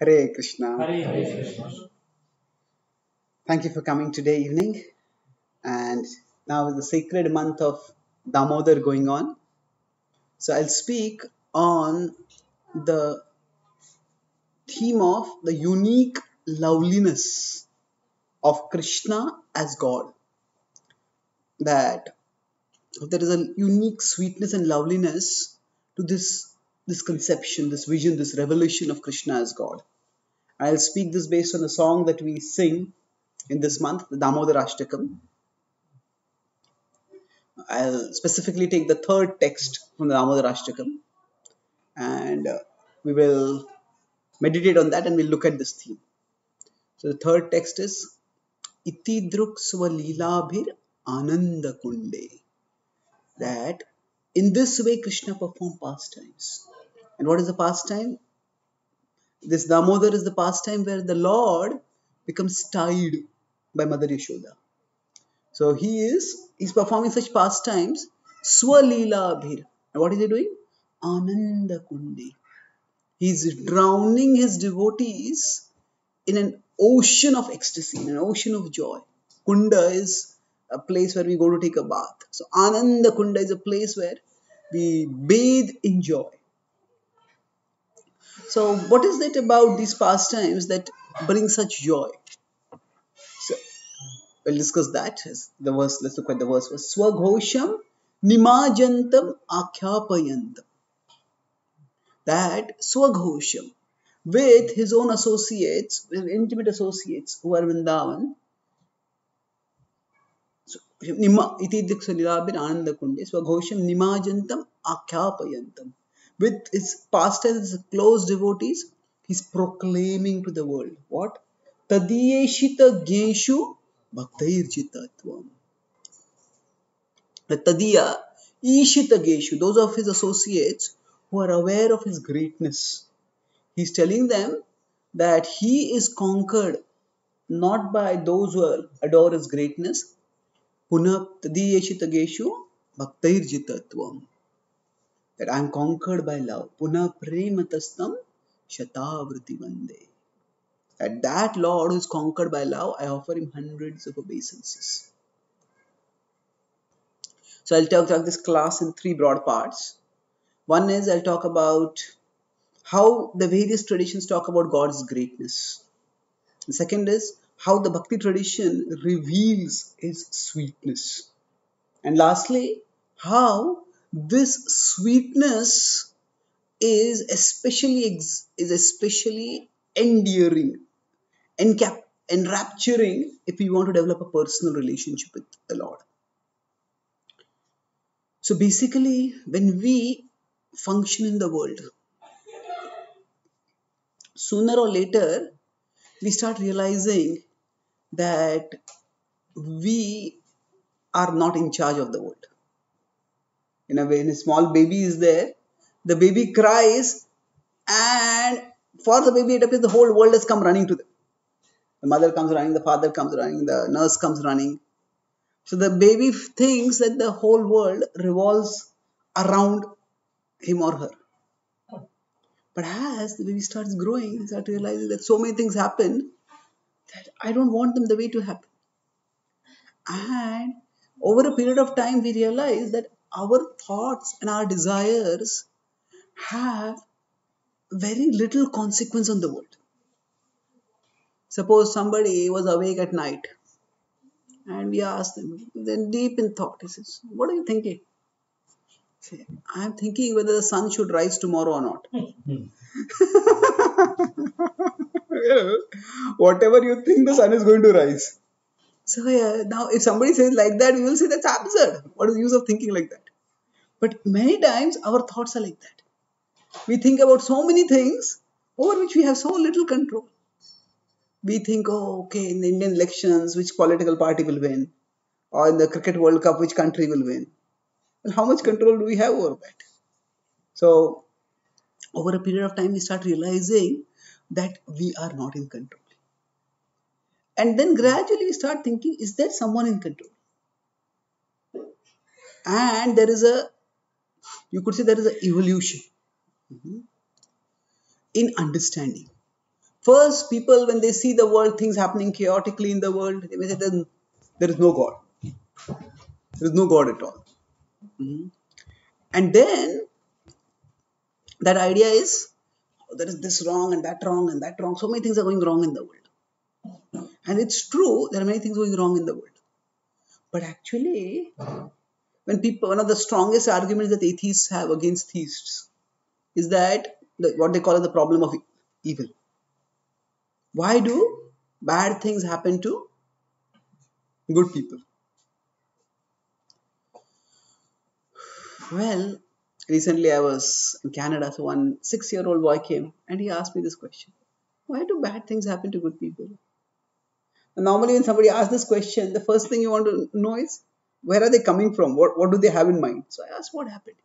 Hare Krishna. Hare Krishna. Thank you for coming today evening. And now is the sacred month of Damodar going on. So I'll speak on the theme of the unique loveliness of Krishna as God. That there is a unique sweetness and loveliness to this this conception, this vision, this revelation of Krishna as God. I'll speak this based on a song that we sing in this month, the Damodar Ashtakam. I'll specifically take the third text from the Damodar Ashtakam and uh, we will meditate on that and we'll look at this theme. So the third text is Itidruk Swalilabhir Ananda Kunde. That in this way Krishna performed pastimes. And what is the pastime? This Damodar is the pastime where the Lord becomes tied by Mother Yashoda. So he is he's performing such pastimes, Swalila Abhir. And what is he doing? Ananda Kundi. He's drowning his devotees in an ocean of ecstasy, in an ocean of joy. Kunda is a place where we go to take a bath. So Ananda Kunda is a place where we bathe in joy. So, what is it about these pastimes that bring such joy? So, we'll discuss that. The verse, let's look at the verse. Swaghosham Nimajantam Akhyapayantam. That Swaghosham, with his own associates, intimate associates who are Vrindavan, diksalilabir ananda kunde swaghosham nimajantam akhyapayantam with his his close devotees, he's proclaiming to the world what? Tadiyeshita geshu bhaktairjitatvam. The Tadiya, Ishita geshu, those of his associates who are aware of his greatness. He's telling them that he is conquered not by those who adore his greatness. Punah Tadiyeshita geshu bhaktairjitatvam that I am conquered by love. Puna prematastam shatavriti vande. That that Lord who is conquered by love, I offer him hundreds of obeisances. So I'll talk, talk this class in three broad parts. One is I'll talk about how the various traditions talk about God's greatness. The second is how the Bhakti tradition reveals His sweetness. And lastly, how this sweetness is especially is especially endearing encap enrapturing if we want to develop a personal relationship with the lord. So basically when we function in the world sooner or later we start realizing that we are not in charge of the world in a way, when a small baby is there, the baby cries, and for the baby, it appears the whole world has come running to them. The mother comes running, the father comes running, the nurse comes running. So the baby thinks that the whole world revolves around him or her. But as the baby starts growing, he starts realizing that so many things happen that I don't want them the way to happen. And over a period of time, we realize that our thoughts and our desires have very little consequence on the world. Suppose somebody was awake at night and we asked them, then deep in thought, he says, What are you thinking? Say, I'm thinking whether the sun should rise tomorrow or not. Whatever you think, the sun is going to rise. So yeah, now if somebody says like that, we will say that's absurd. What is the use of thinking like that? But many times our thoughts are like that. We think about so many things over which we have so little control. We think, oh, okay, in the Indian elections, which political party will win? Or in the Cricket World Cup, which country will win? Well, how much control do we have over that? So, over a period of time, we start realizing that we are not in control. And then gradually we start thinking, is there someone in control? And there is a, you could say there is an evolution in understanding. First, people, when they see the world, things happening chaotically in the world, they may say, there is no God. There is no God at all. Mm-hmm. And then, that idea is, oh, there is this wrong and that wrong and that wrong. So many things are going wrong in the world. And it's true, there are many things going wrong in the world. But actually, when people, one of the strongest arguments that atheists have against theists is that the, what they call the problem of evil. Why do bad things happen to good people? Well, recently I was in Canada, so one six year old boy came and he asked me this question Why do bad things happen to good people? Normally, when somebody asks this question, the first thing you want to know is where are they coming from? What, what do they have in mind? So I asked, What happened?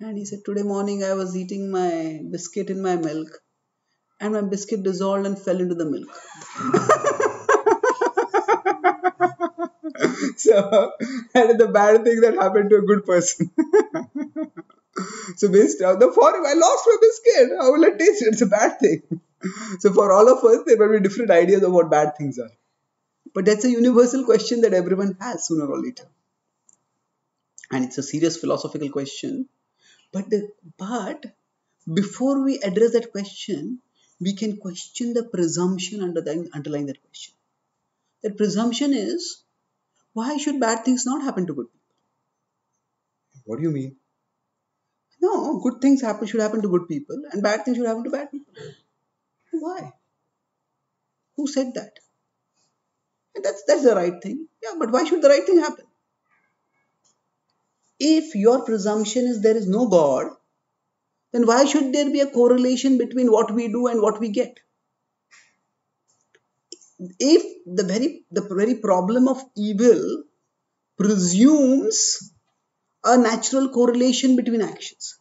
And he said, Today morning I was eating my biscuit in my milk, and my biscuit dissolved and fell into the milk. so that is the bad thing that happened to a good person. so based on the for I lost my biscuit. How will I taste it? It's a bad thing. So for all of us, there will be different ideas of what bad things are. But that's a universal question that everyone has sooner or later. And it's a serious philosophical question but, the, but before we address that question, we can question the presumption underlying, underlying that question. That presumption is, why should bad things not happen to good people? What do you mean? No, oh, good things happen should happen to good people, and bad things should happen to bad people. Why? Who said that? And that's that's the right thing. Yeah, but why should the right thing happen? if your presumption is there is no God, then why should there be a correlation between what we do and what we get? If the very the very problem of evil presumes a natural correlation between actions,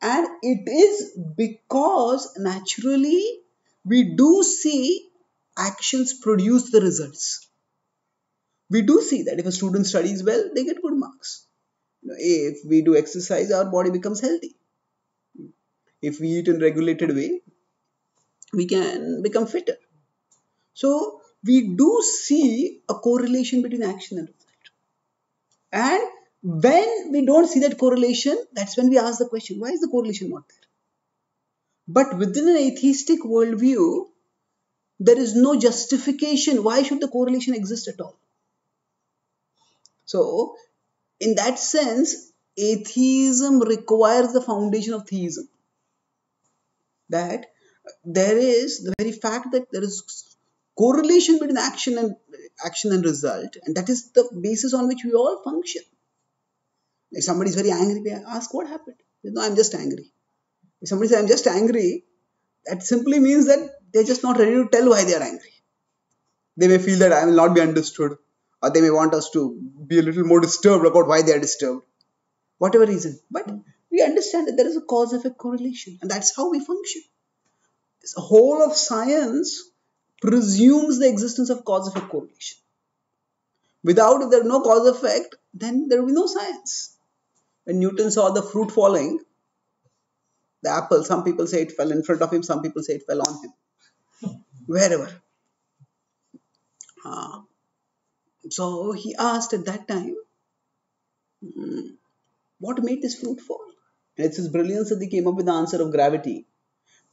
and it is because naturally we do see actions produce the results. We do see that if a student studies well, they get good marks. If we do exercise our body becomes healthy. If we eat in regulated way we can become fitter. So we do see a correlation between action and result. And when we don't see that correlation that's when we ask the question why is the correlation not there but within an atheistic worldview there is no justification why should the correlation exist at all so in that sense, atheism requires the foundation of theism. That there is the very fact that there is correlation between action and action and result, and that is the basis on which we all function. If somebody is very angry, we ask what happened. No, I'm just angry. If somebody says I'm just angry, that simply means that they're just not ready to tell why they are angry. They may feel that I will not be understood or they may want us to be a little more disturbed about why they are disturbed whatever reason but we understand that there is a cause effect correlation and that's how we function the whole of science presumes the existence of cause effect correlation without if there is no cause effect then there will be no science when newton saw the fruit falling the apple some people say it fell in front of him some people say it fell on him wherever uh, so he asked at that time, hmm, what made this fruit fall? And it's his brilliance that he came up with the answer of gravity.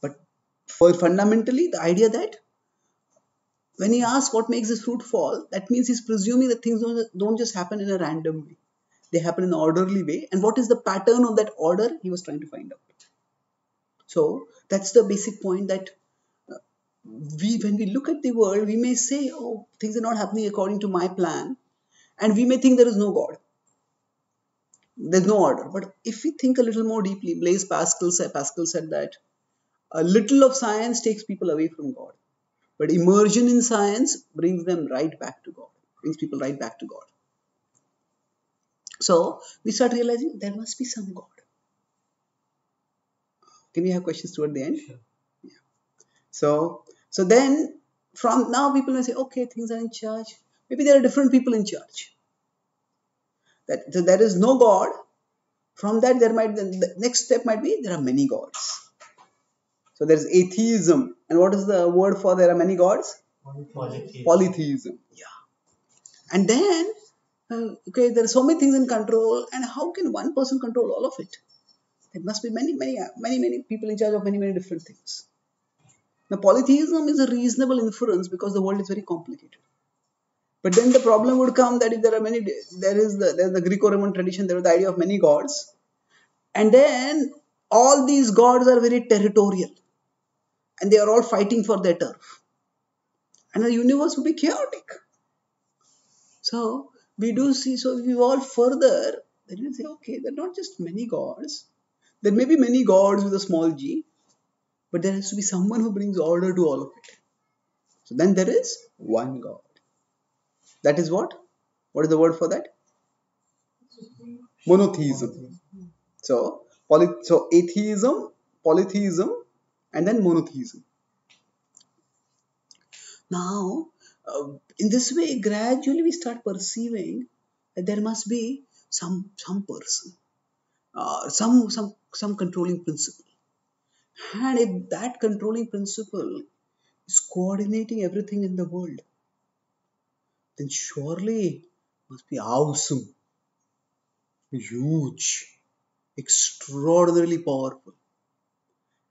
But for fundamentally, the idea that when he asks what makes this fruit fall, that means he's presuming that things don't, don't just happen in a random way. They happen in an orderly way. And what is the pattern of that order? He was trying to find out. So that's the basic point that uh, we when we look at the world we may say oh things are not happening according to my plan and we may think there is no god there's no order but if we think a little more deeply blaise pascal said pascal said that a little of science takes people away from god but immersion in science brings them right back to god brings people right back to god so we start realizing there must be some god can we have questions toward the end sure. yeah. so so then from now people may say, okay, things are in charge. Maybe there are different people in charge. That so there is no God. From that, there might the next step might be there are many gods. So there's atheism. And what is the word for there are many gods? Polytheism. Polytheism. Yeah. And then, uh, okay, there are so many things in control, and how can one person control all of it? There must be many, many, many, many people in charge of many, many different things. Now, polytheism is a reasonable inference because the world is very complicated. But then the problem would come that if there are many, there is the, there is the Greco-Roman tradition, there is the idea of many gods, and then all these gods are very territorial, and they are all fighting for their turf, and the universe would be chaotic. So we do see. So if we evolve further, then we say, okay, there are not just many gods. There may be many gods with a small g, but there has to be someone who brings order to all of it. So then there is one God. That is what? What is the word for that? Monotheism. So, poly, so atheism, polytheism, and then monotheism. Now, uh, in this way, gradually we start perceiving that there must be some some person, uh, some some some controlling principle, and if that controlling principle is coordinating everything in the world, then surely must be awesome, huge, extraordinarily powerful.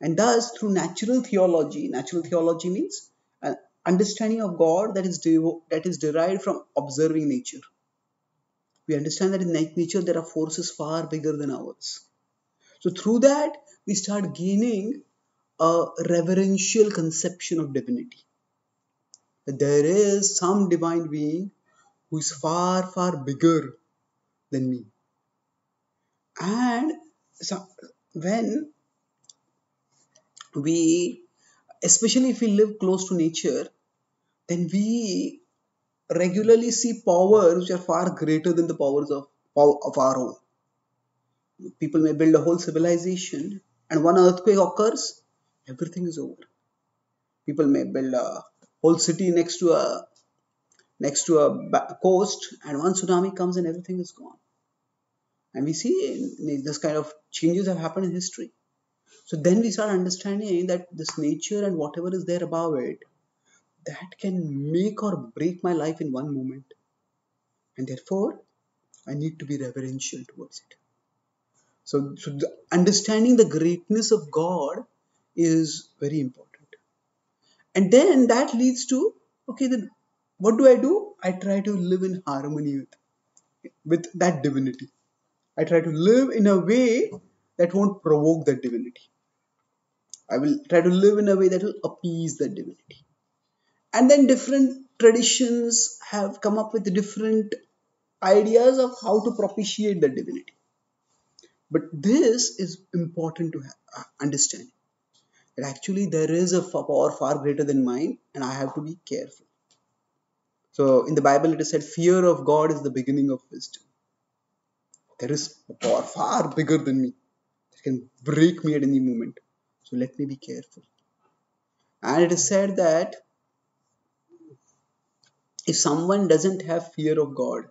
And thus, through natural theology, natural theology means an understanding of God that is, that is derived from observing nature. We understand that in nature there are forces far bigger than ours. So, through that, we start gaining a reverential conception of divinity. That there is some divine being who is far, far bigger than me. And so when we, especially if we live close to nature, then we regularly see powers which are far greater than the powers of, of our own. People may build a whole civilization, and one earthquake occurs, everything is over. People may build a whole city next to a next to a coast, and one tsunami comes and everything is gone. And we see this kind of changes have happened in history. So then we start understanding that this nature and whatever is there above it, that can make or break my life in one moment. And therefore, I need to be reverential towards it. So, so the, understanding the greatness of God is very important. And then that leads to okay, then what do I do? I try to live in harmony with, with that divinity. I try to live in a way that won't provoke that divinity. I will try to live in a way that will appease that divinity. And then different traditions have come up with different ideas of how to propitiate the divinity. But this is important to uh, understand that actually there is a power far greater than mine, and I have to be careful. So in the Bible, it is said, Fear of God is the beginning of wisdom. There is a power far bigger than me that can break me at any moment. So let me be careful. And it is said that if someone doesn't have fear of God,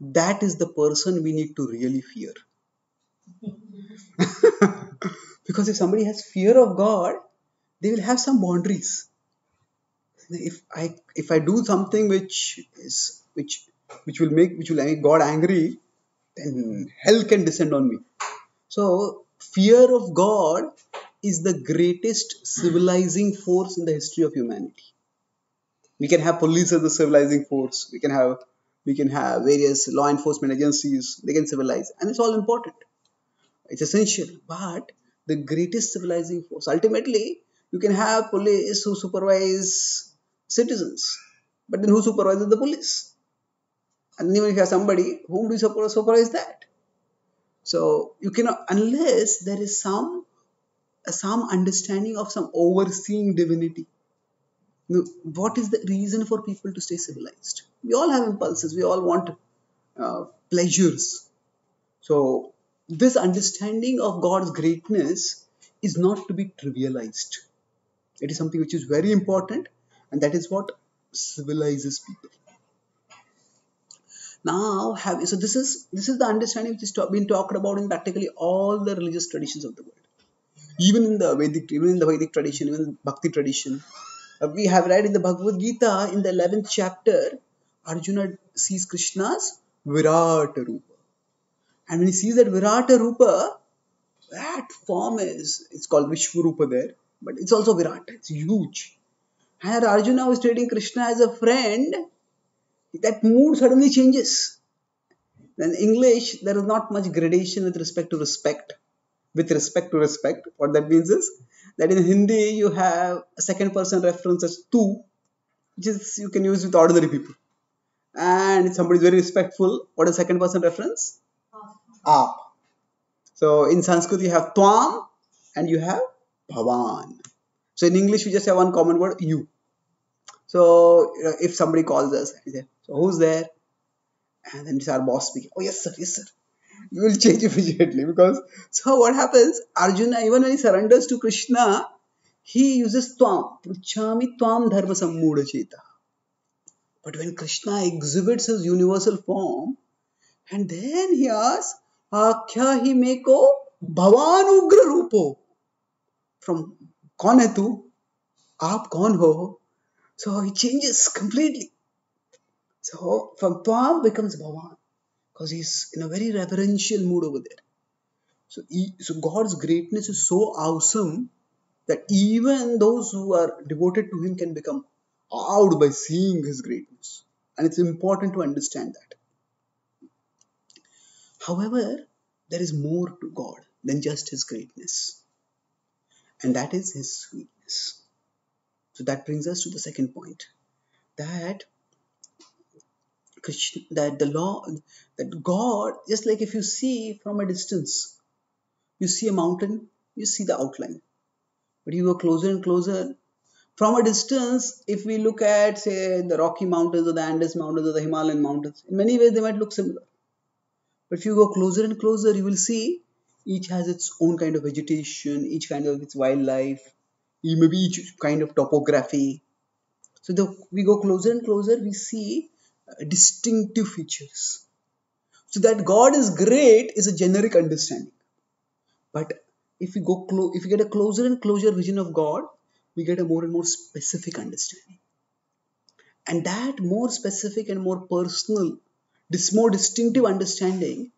that is the person we need to really fear. because if somebody has fear of God, they will have some boundaries. If I if I do something which is which which will make which will make God angry, then hell can descend on me. So fear of God is the greatest civilizing force in the history of humanity. We can have police as a civilizing force. We can have we can have various law enforcement agencies. They can civilize, and it's all important. It's essential. But the greatest civilizing force, ultimately, you can have police who supervise citizens, but then who supervises the police? And even if you have somebody, whom do you supervise that? So you cannot unless there is some some understanding of some overseeing divinity. What is the reason for people to stay civilized? We all have impulses. We all want uh, pleasures. So this understanding of God's greatness is not to be trivialized. It is something which is very important, and that is what civilizes people. Now, have so this is this is the understanding which is been talked about in practically all the religious traditions of the world. even in the Vedic, even in the Vedic tradition, even Bhakti tradition. We have read in the Bhagavad Gita in the 11th chapter, Arjuna sees Krishna's Virata Rupa. And when he sees that Virata Rupa, that form is, it's called Vishwarupa there, but it's also Virata, it's huge. And Arjuna was treating Krishna as a friend, that mood suddenly changes. In English, there is not much gradation with respect to respect. With respect to respect, what that means is that in Hindi you have a second person reference as tu, which is you can use with ordinary people. And if somebody is very respectful, what is second person reference? Aap. So in Sanskrit you have tvam and you have bhavan. So in English we just have one common word you. So if somebody calls us, so who's there? And then it's our boss speaking. Oh yes sir, yes sir we will change immediately because so what happens? Arjuna even when he surrenders to krishna he uses twam pruchami twam dharma sammudachita but when krishna exhibits his universal form and then he asks akhya hi meko bhavan ugra rupo. From kaun hai tu? Aap kaun ho? So he changes completely. So from tvam becomes bhavan because he's in a very reverential mood over there. So he, so God's greatness is so awesome that even those who are devoted to him can become awed by seeing his greatness. And it's important to understand that. However, there is more to God than just His greatness, and that is His sweetness. So that brings us to the second point that Krishna, that the law that God, just like if you see from a distance, you see a mountain, you see the outline, but you go closer and closer. From a distance, if we look at say the Rocky Mountains or the Andes Mountains or the Himalayan Mountains, in many ways they might look similar. But if you go closer and closer, you will see each has its own kind of vegetation, each kind of its wildlife, maybe each kind of topography. So the, we go closer and closer, we see distinctive features. So that God is great is a generic understanding. But if we go clo- if we get a closer and closer vision of God, we get a more and more specific understanding. And that more specific and more personal this more distinctive understanding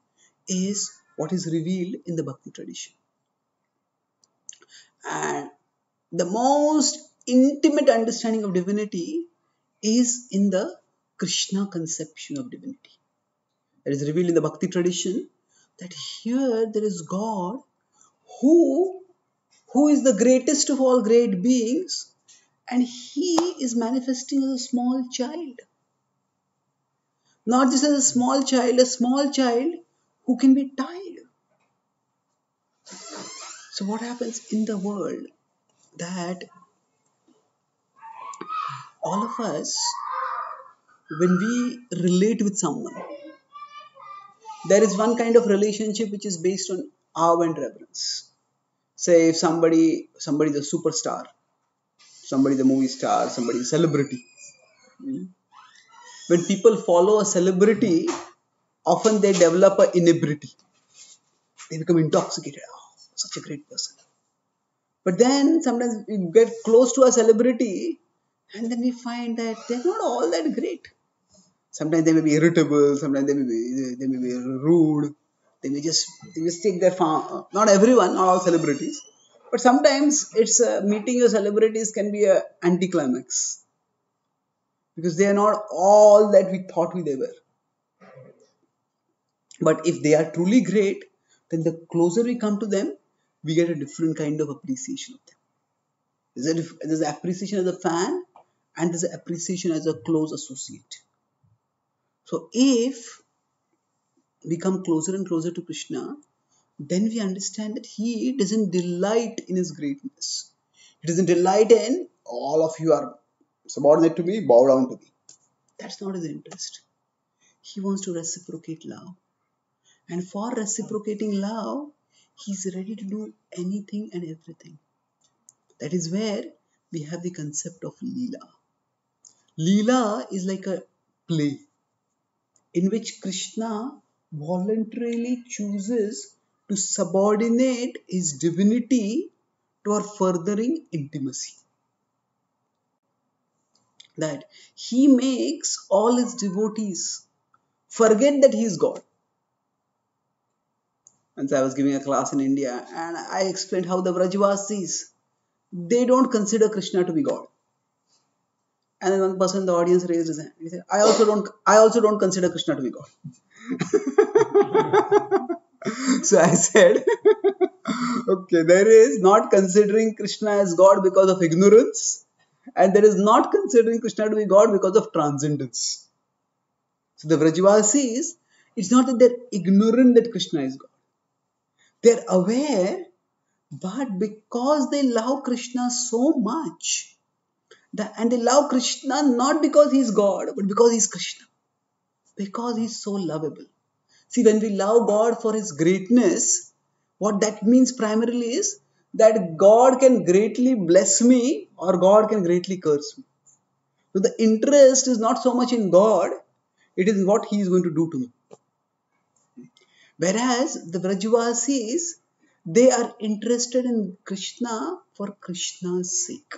is what is revealed in the Bhakti tradition. And the most intimate understanding of divinity is in the Krishna conception of divinity. That is revealed in the Bhakti tradition that here there is God who, who is the greatest of all great beings and he is manifesting as a small child not just as a small child, a small child who can be tied. So, what happens in the world that all of us, when we relate with someone, there is one kind of relationship which is based on awe and reverence. Say, if somebody somebody a superstar, somebody a movie star, somebody a celebrity. Hmm, when people follow a celebrity, often they develop a inebriety. They become intoxicated. Oh, such a great person. But then sometimes we get close to a celebrity and then we find that they're not all that great. Sometimes they may be irritable, sometimes they may be, they may be rude, they may just they just take their farm. Not everyone, not all celebrities, but sometimes it's uh, meeting your celebrities can be a anticlimax because they are not all that we thought we they were. But if they are truly great, then the closer we come to them, we get a different kind of appreciation of them. There's, a, there's appreciation as a fan and there's appreciation as a close associate. So if we come closer and closer to Krishna, then we understand that he doesn't delight in his greatness. He doesn't delight in all of you are subordinate to me, bow down to me. That's not his interest. He wants to reciprocate love. And for reciprocating love, he's ready to do anything and everything. That is where we have the concept of Leela. Leela is like a play in which Krishna voluntarily chooses to subordinate his divinity toward furthering intimacy. That he makes all his devotees forget that he is God. Once I was giving a class in India and I explained how the Vrajavasis, they don't consider Krishna to be God. And then one person in the audience raised his hand. He said, I also don't I also don't consider Krishna to be God. so I said, okay, there is not considering Krishna as God because of ignorance, and there is not considering Krishna to be God because of transcendence. So the Vrajavasis, it's not that they're ignorant that Krishna is God. They're aware, but because they love Krishna so much, and they love Krishna not because he's God, but because he's Krishna. Because he's so lovable. See, when we love God for his greatness, what that means primarily is that God can greatly bless me or God can greatly curse me. So the interest is not so much in God, it is what He is going to do to me. Whereas the Vrajavasis, they are interested in Krishna for Krishna's sake.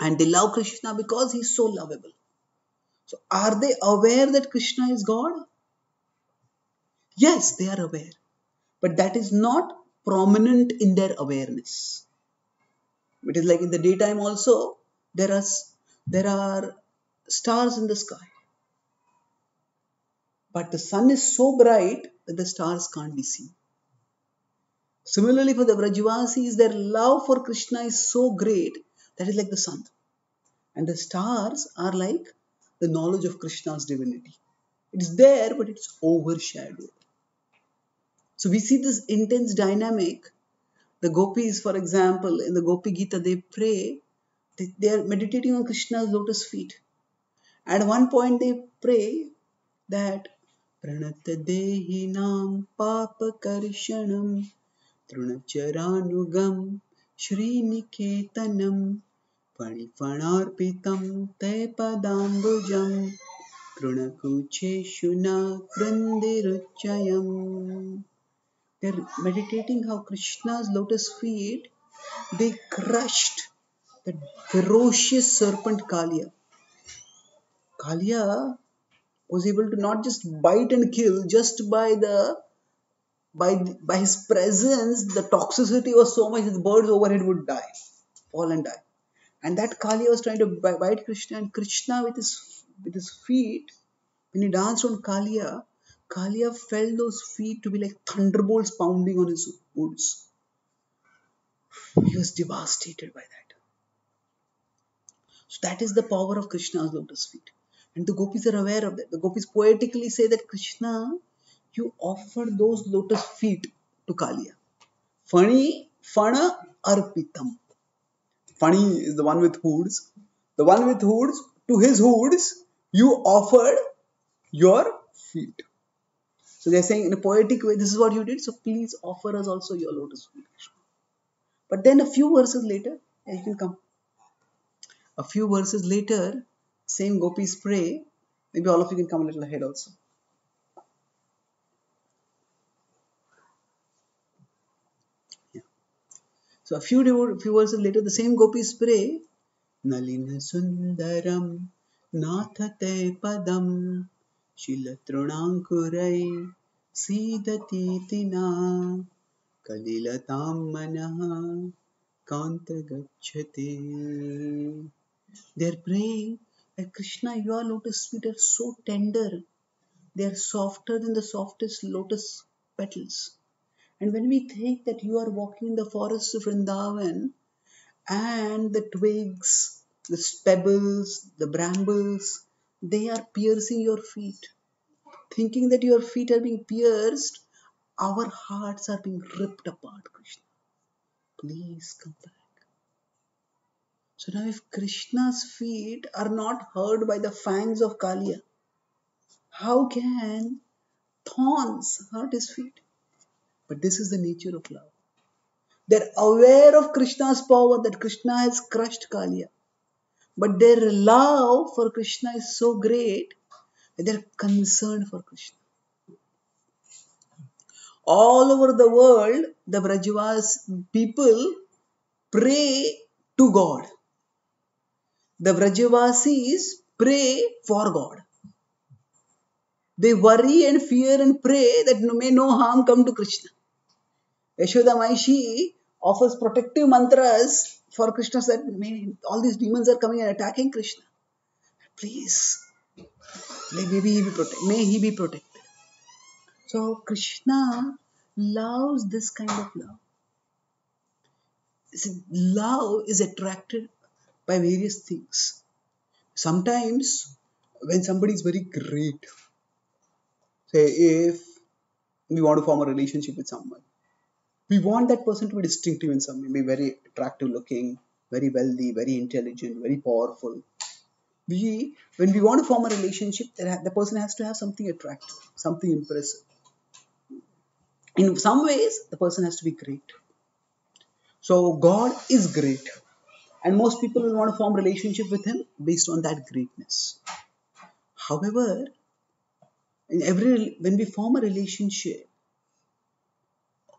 And they love Krishna because he is so lovable. So are they aware that Krishna is God? Yes, they are aware. But that is not prominent in their awareness. It is like in the daytime also, there are, there are stars in the sky. But the sun is so bright that the stars can't be seen. Similarly, for the Vrajavasis, their love for Krishna is so great that is like the sun. And the stars are like the knowledge of Krishna's divinity. It is there, but it's overshadowed. So we see this intense dynamic. The gopis, for example, in the Gopi Gita, they pray, they, they are meditating on Krishna's lotus feet. At one point, they pray that प्रणतदेहिनां पापकर्षणं तृणचरानुगं श्रीनिकेतनं फणिफणार्पितं ते पदाम्बुजं तृणकुचेषु न कृन्दिरुच्चयम् They're meditating how Krishna's lotus feet they crushed the ferocious serpent Kaliya. Kaliya was able to not just bite and kill just by the by by his presence the toxicity was so much that birds overhead would die fall and die and that kali was trying to bite krishna and krishna with his with his feet when he danced on kaliya kaliya felt those feet to be like thunderbolts pounding on his woods he was devastated by that so that is the power of krishna's lotus feet and the gopis are aware of that. The gopis poetically say that Krishna, you offer those lotus feet to Kaliya. Fani, Fana, Arpitam. Fani is the one with hoods. The one with hoods, to his hoods, you offered your feet. So they're saying in a poetic way, this is what you did, so please offer us also your lotus feet. But then a few verses later, you can come. A few verses later, same gopis pray. Maybe all of you can come a little ahead also. So a few, few verses later, the same gopis pray. Nalina Sundaram Nathate Padam Shilatrunankurai Sidatiti Kalilatam Kanta Gachati. They're praying that Krishna, your lotus feet are so tender. They are softer than the softest lotus petals. And when we think that you are walking in the forest of Vrindavan and the twigs, the pebbles, the brambles, they are piercing your feet. Thinking that your feet are being pierced, our hearts are being ripped apart, Krishna. Please come back. So now if Krishna's feet are not hurt by the fangs of Kaliya, how can thorns hurt his feet? But this is the nature of love. They're aware of Krishna's power that Krishna has crushed Kaliya. But their love for Krishna is so great that they're concerned for Krishna. all over the world, the Brajavas people pray to God. The Brajavasis pray for God. They worry and fear and pray that may no harm come to Krishna. Yashoda Maishi offers protective mantras for Krishna that all these demons are coming and attacking Krishna. Please, may he be protected. May he be protected. So Krishna loves this kind of love. See, love is attracted by various things. Sometimes, when somebody is very great, say if we want to form a relationship with someone, we want that person to be distinctive in some way, be very attractive looking, very wealthy, very intelligent, very powerful. We, when we want to form a relationship, that the person has to have something attractive, something impressive. In some ways, the person has to be great. So God is great, and most people will want to form relationship with Him based on that greatness. However, in every when we form a relationship,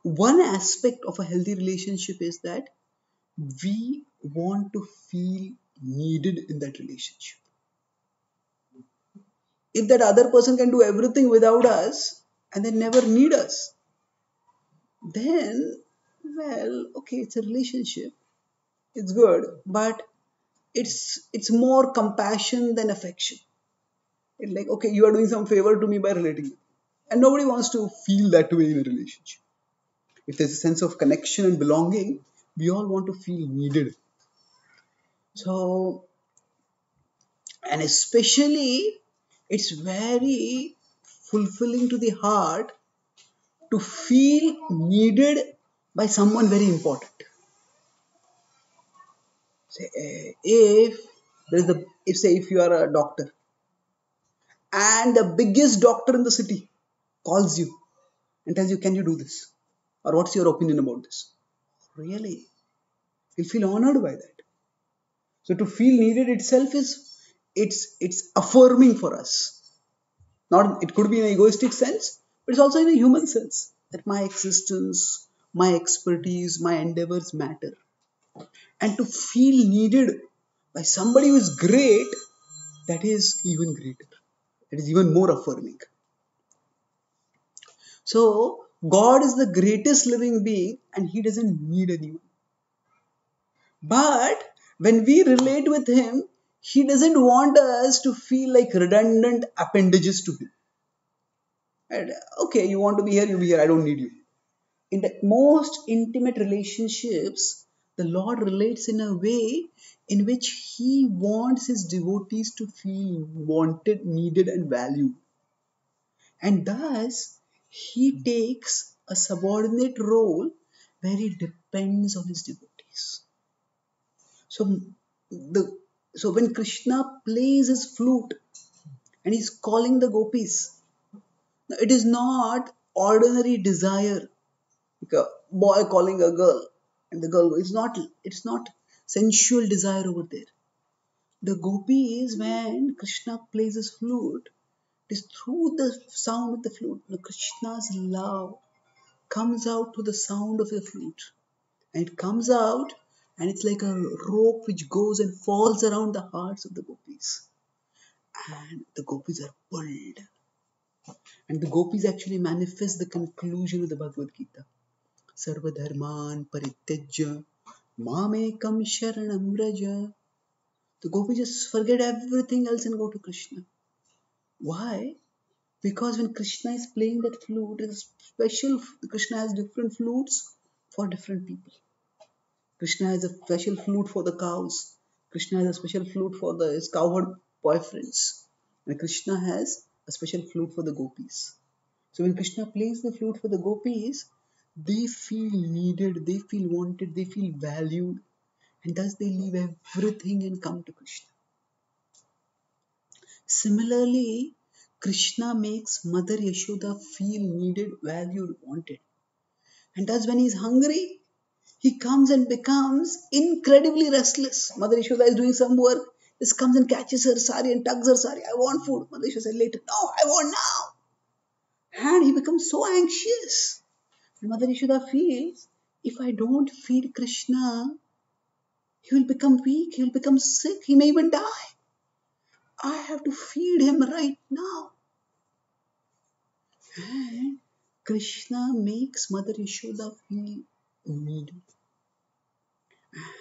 one aspect of a healthy relationship is that we want to feel needed in that relationship. If that other person can do everything without us and they never need us, then, well, okay, it's a relationship. It's good, but it's it's more compassion than affection. It's like, okay, you are doing some favor to me by relating. And nobody wants to feel that way in a relationship if there's a sense of connection and belonging, we all want to feel needed. So, and especially, it's very fulfilling to the heart to feel needed by someone very important. Say, eh, if there is the if say if you are a doctor and the biggest doctor in the city calls you and tells you, "Can you do this?" Or what's your opinion about this? Really? You'll feel honored by that. So to feel needed itself is it's it's affirming for us. Not it could be in an egoistic sense, but it's also in a human sense that my existence, my expertise, my endeavors matter. And to feel needed by somebody who is great, that is even greater. it is even more affirming. So God is the greatest living being and he doesn't need anyone. But when we relate with him, he doesn't want us to feel like redundant appendages to him. And, okay, you want to be here, you be here, I don't need you. In the most intimate relationships, the Lord relates in a way in which he wants his devotees to feel wanted, needed, and valued. And thus, he takes a subordinate role where he depends on his devotees. So, the, so when Krishna plays his flute and he's calling the gopis, it is not ordinary desire, like a boy calling a girl, and the girl. It's not. It's not sensual desire over there. The gopis, when Krishna plays his flute, it is through the sound of the flute. Krishna's love comes out to the sound of the flute. And it comes out and it's like a rope which goes and falls around the hearts of the gopis. And the gopis are pulled. And the gopis actually manifest the conclusion of the Bhagavad Gita. Sarva dharman parityajya mamekam sharanam vraja. The gopis just forget everything else and go to Krishna. Why? Because when Krishna is playing that flute, it's special. Krishna has different flutes for different people. Krishna has a special flute for the cows. Krishna has a special flute for the his cowherd boyfriends. And Krishna has a special flute for the gopis. So when Krishna plays the flute for the gopis, they feel needed, they feel wanted, they feel valued, and thus they leave everything and come to Krishna. Similarly, Krishna makes Mother Yashoda feel needed, valued, wanted. And thus, when he's hungry, he comes and becomes incredibly restless. Mother Yashoda is doing some work, just comes and catches her sari and tugs her sari. I want food. Mother Yashoda said later, No, I want now. And he becomes so anxious. And Mother Yashoda feels if I don't feed Krishna, he will become weak, he will become sick, he may even die. I have to feed him right now. And Krishna makes Mother Yashoda feel needy.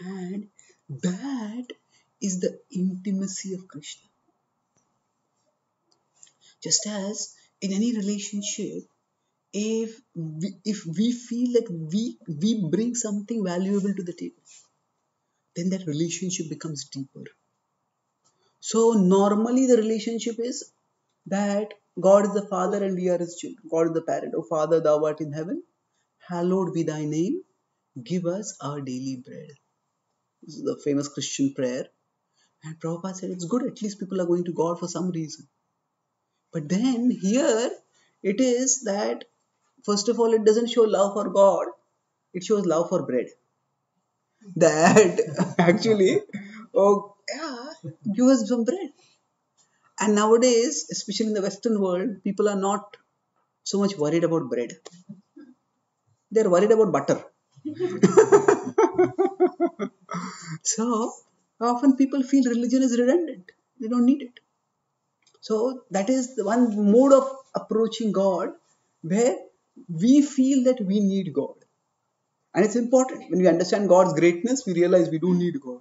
And that is the intimacy of Krishna. Just as in any relationship, if we, if we feel that we we bring something valuable to the table, then that relationship becomes deeper. So normally the relationship is that God is the Father and we are His children. God is the parent. Oh Father, thou art in heaven, hallowed be thy name. Give us our daily bread. This is the famous Christian prayer. And Prabhupada said it's good, at least people are going to God for some reason. But then here it is that first of all it doesn't show love for God, it shows love for bread. That actually, oh give us some bread. And nowadays, especially in the Western world, people are not so much worried about bread. They're worried about butter. so often people feel religion is redundant. They don't need it. So that is the one mode of approaching God where we feel that we need God. And it's important. When we understand God's greatness, we realize we don't need God.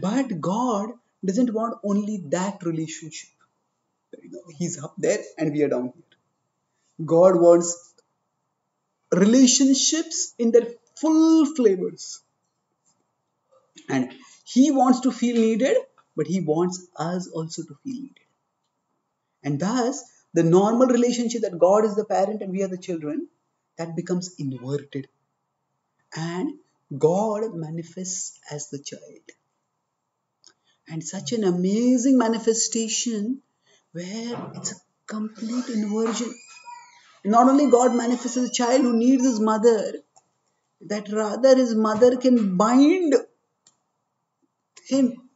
But God doesn't want only that relationship. He's up there and we are down here. God wants relationships in their full flavors. And He wants to feel needed, but He wants us also to feel needed. And thus, the normal relationship that God is the parent and we are the children, that becomes inverted. And God manifests as the child. And such an amazing manifestation where it's a complete inversion. Not only God manifests as a child who needs his mother, that rather his mother can bind him.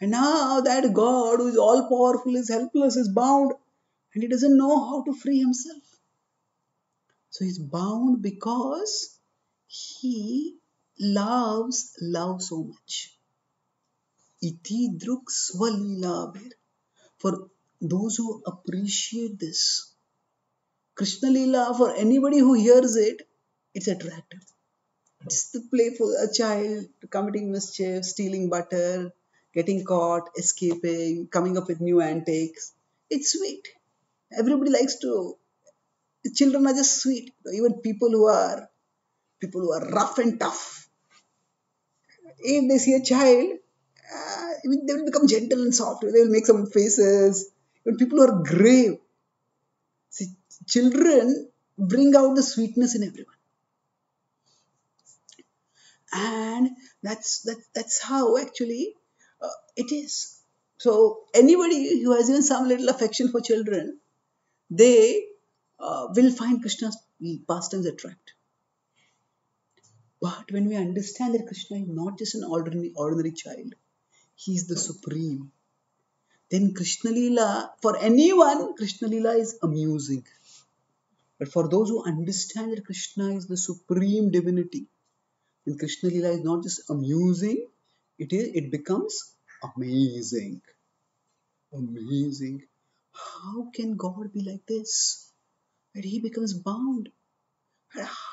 And now that God, who is all powerful, is helpless, is bound, and he doesn't know how to free himself. So he's bound because he loves love so much. Iti druk swalilabhir. For those who appreciate this, Krishna Lila, for anybody who hears it, it's attractive. It's the playful, a child committing mischief, stealing butter, getting caught, escaping, coming up with new antics. It's sweet. Everybody likes to. Children are just sweet. Even people who are people who are rough and tough. If they see a child, uh, they will become gentle and soft. They will make some faces. When people who are grave, see, children bring out the sweetness in everyone and that's that, that's how actually uh, it is so anybody who has even some little affection for children they uh, will find krishna's pastimes attractive but when we understand that krishna is not just an ordinary ordinary child he is the supreme then krishna lila for anyone krishna lila is amusing but for those who understand that krishna is the supreme divinity then Krishna Lila is not just amusing, it is it becomes amazing. Amazing. How can God be like this? That he becomes bound.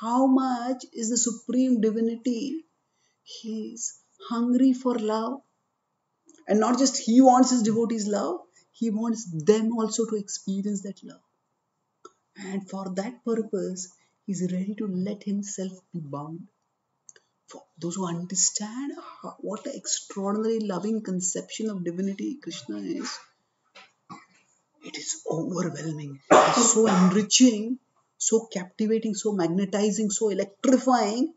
How much is the supreme divinity? He is hungry for love. And not just he wants his devotees' love, he wants them also to experience that love. And for that purpose, he's ready to let himself be bound for those who understand how, what an extraordinary loving conception of divinity Krishna is, it is overwhelming. It's so enriching, so captivating, so magnetizing, so electrifying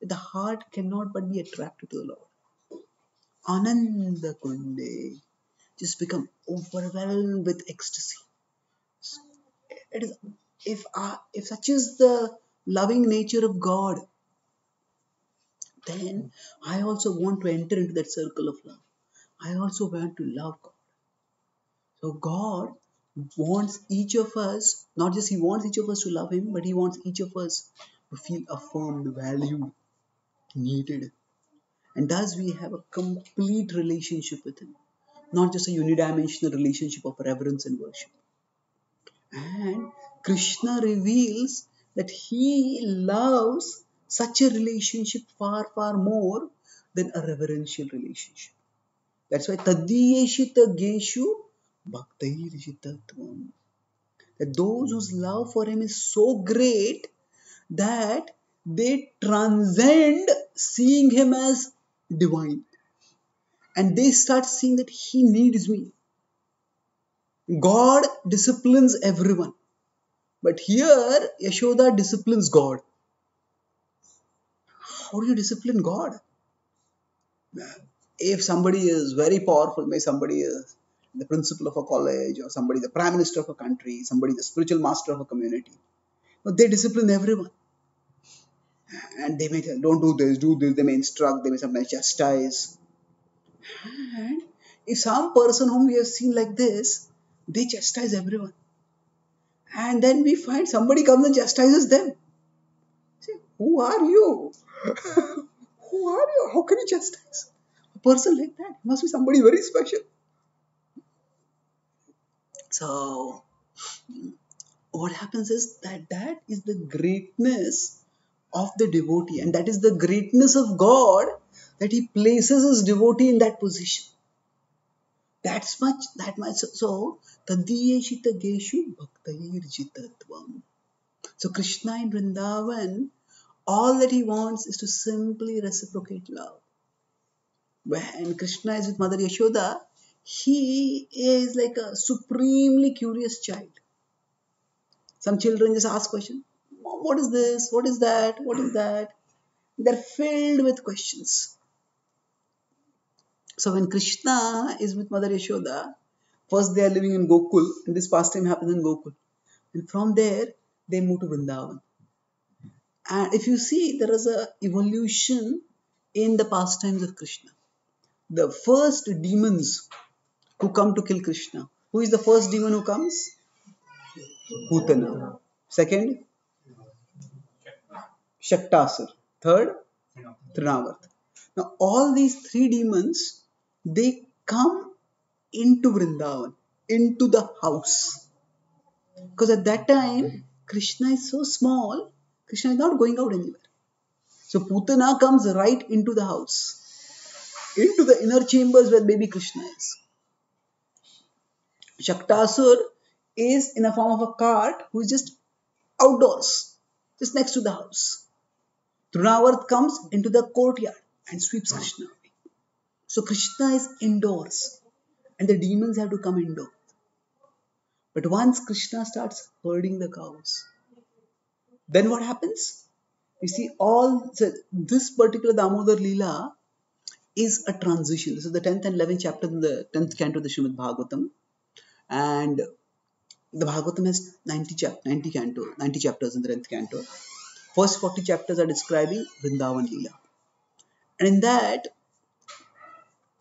that the heart cannot but be attracted to the Lord. Ananda Kunde just become overwhelmed with ecstasy. It is if if such is the loving nature of God, then I also want to enter into that circle of love. I also want to love God. So God wants each of us, not just he wants each of us to love him, but he wants each of us to feel affirmed, valued, needed. And thus we have a complete relationship with him, not just a unidimensional relationship of reverence and worship. And Krishna reveals that he loves such a relationship far, far more than a reverential relationship. That's why Tadiyeshita Geshu Bhaktair That those whose love for him is so great that they transcend seeing him as divine. And they start seeing that he needs me. God disciplines everyone. But here, Yashoda disciplines God. How do you discipline God? If somebody is very powerful, maybe somebody is the principal of a college, or somebody the prime minister of a country, somebody the spiritual master of a community, but they discipline everyone. And they may tell, don't do this, do this, they may instruct, they may sometimes chastise. And if some person whom we have seen like this, they chastise everyone. And then we find somebody comes and chastises them. Say, who are you? who are you? How can you chastise a person like that? Must be somebody very special. So, what happens is that that is the greatness of the devotee, and that is the greatness of God that He places His devotee in that position. That's much, that much. So, Tadiyeshita Geshu Bhaktair Jitatvam. So, Krishna in Vrindavan, all that he wants is to simply reciprocate love. When Krishna is with Mother Yashoda, he is like a supremely curious child. Some children just ask questions. What is this? What is that? What is that? They're filled with questions. So when Krishna is with Mother Yashoda, first they are living in Gokul, and this pastime happens in Gokul. And from there, they move to Vrindavan. And if you see, there is a evolution in the pastimes of Krishna. The first demons who come to kill Krishna. Who is the first demon who comes? Putana. Second, Shaktasur. Third, Trinavarta. Now all these three demons they come into Vrindavan, into the house. Because at that time, Krishna is so small, Krishna is not going out anywhere. So Putana comes right into the house, into the inner chambers where baby Krishna is. Shaktasur is in a form of a cart who is just outdoors, just next to the house. Trinavarth comes into the courtyard and sweeps Krishna. away. So Krishna is indoors and the demons have to come indoors. But once Krishna starts herding the cows, then what happens? You see, all so this particular Damodar Leela is a transition. This is the 10th and 11th chapter in the 10th canto of the Srimad Bhagavatam. And the Bhagavatam has 90, chap 90 canto, 90 chapters in the 10th canto. First 40 chapters are describing Vrindavan Leela. And in that,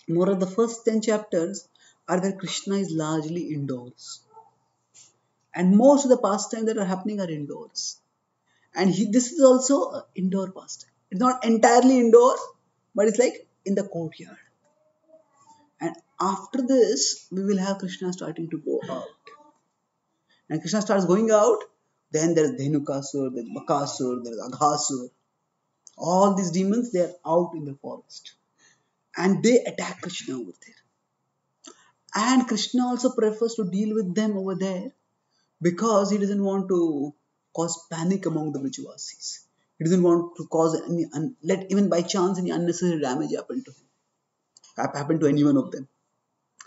more of the first 10 chapters are where Krishna is largely indoors. And most of the pastimes that are happening are indoors. And he, this is also an indoor pastime. It's not entirely indoor, but it's like in the courtyard. And after this, we will have Krishna starting to go out. And Krishna starts going out, then there's Dhenukasur, there's Bakasur, there's Aghasur. All these demons, they are out in the forest and they attack Krishna over there. And Krishna also prefers to deal with them over there because he doesn't want to cause panic among the Vrajavasis. He doesn't want to cause any, let even by chance any unnecessary damage happen to him, happen to any one of them.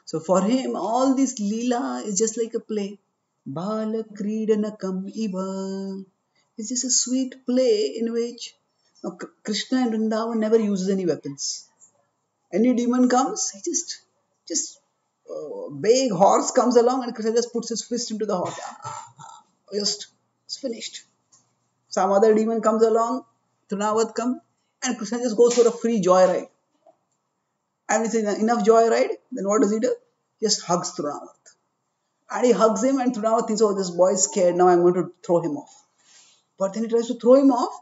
So for him, all this Leela is just like a play. Bala Kridanakam Iva. It's just a sweet play in which Krishna and Vrindavan never uses any weapons any demon comes, he just, just uh, big horse comes along and Krishna just puts his fist into the horse. Ah, ah, ah, just, it's finished. Some other demon comes along, Trinavat comes, and Krishna just goes for a free joyride. And it's enough joyride, then what does he do? Just hugs Trinavat. And he hugs him, and Trunava thinks, oh, this boy is scared. Now I'm going to throw him off. But then he tries to throw him off,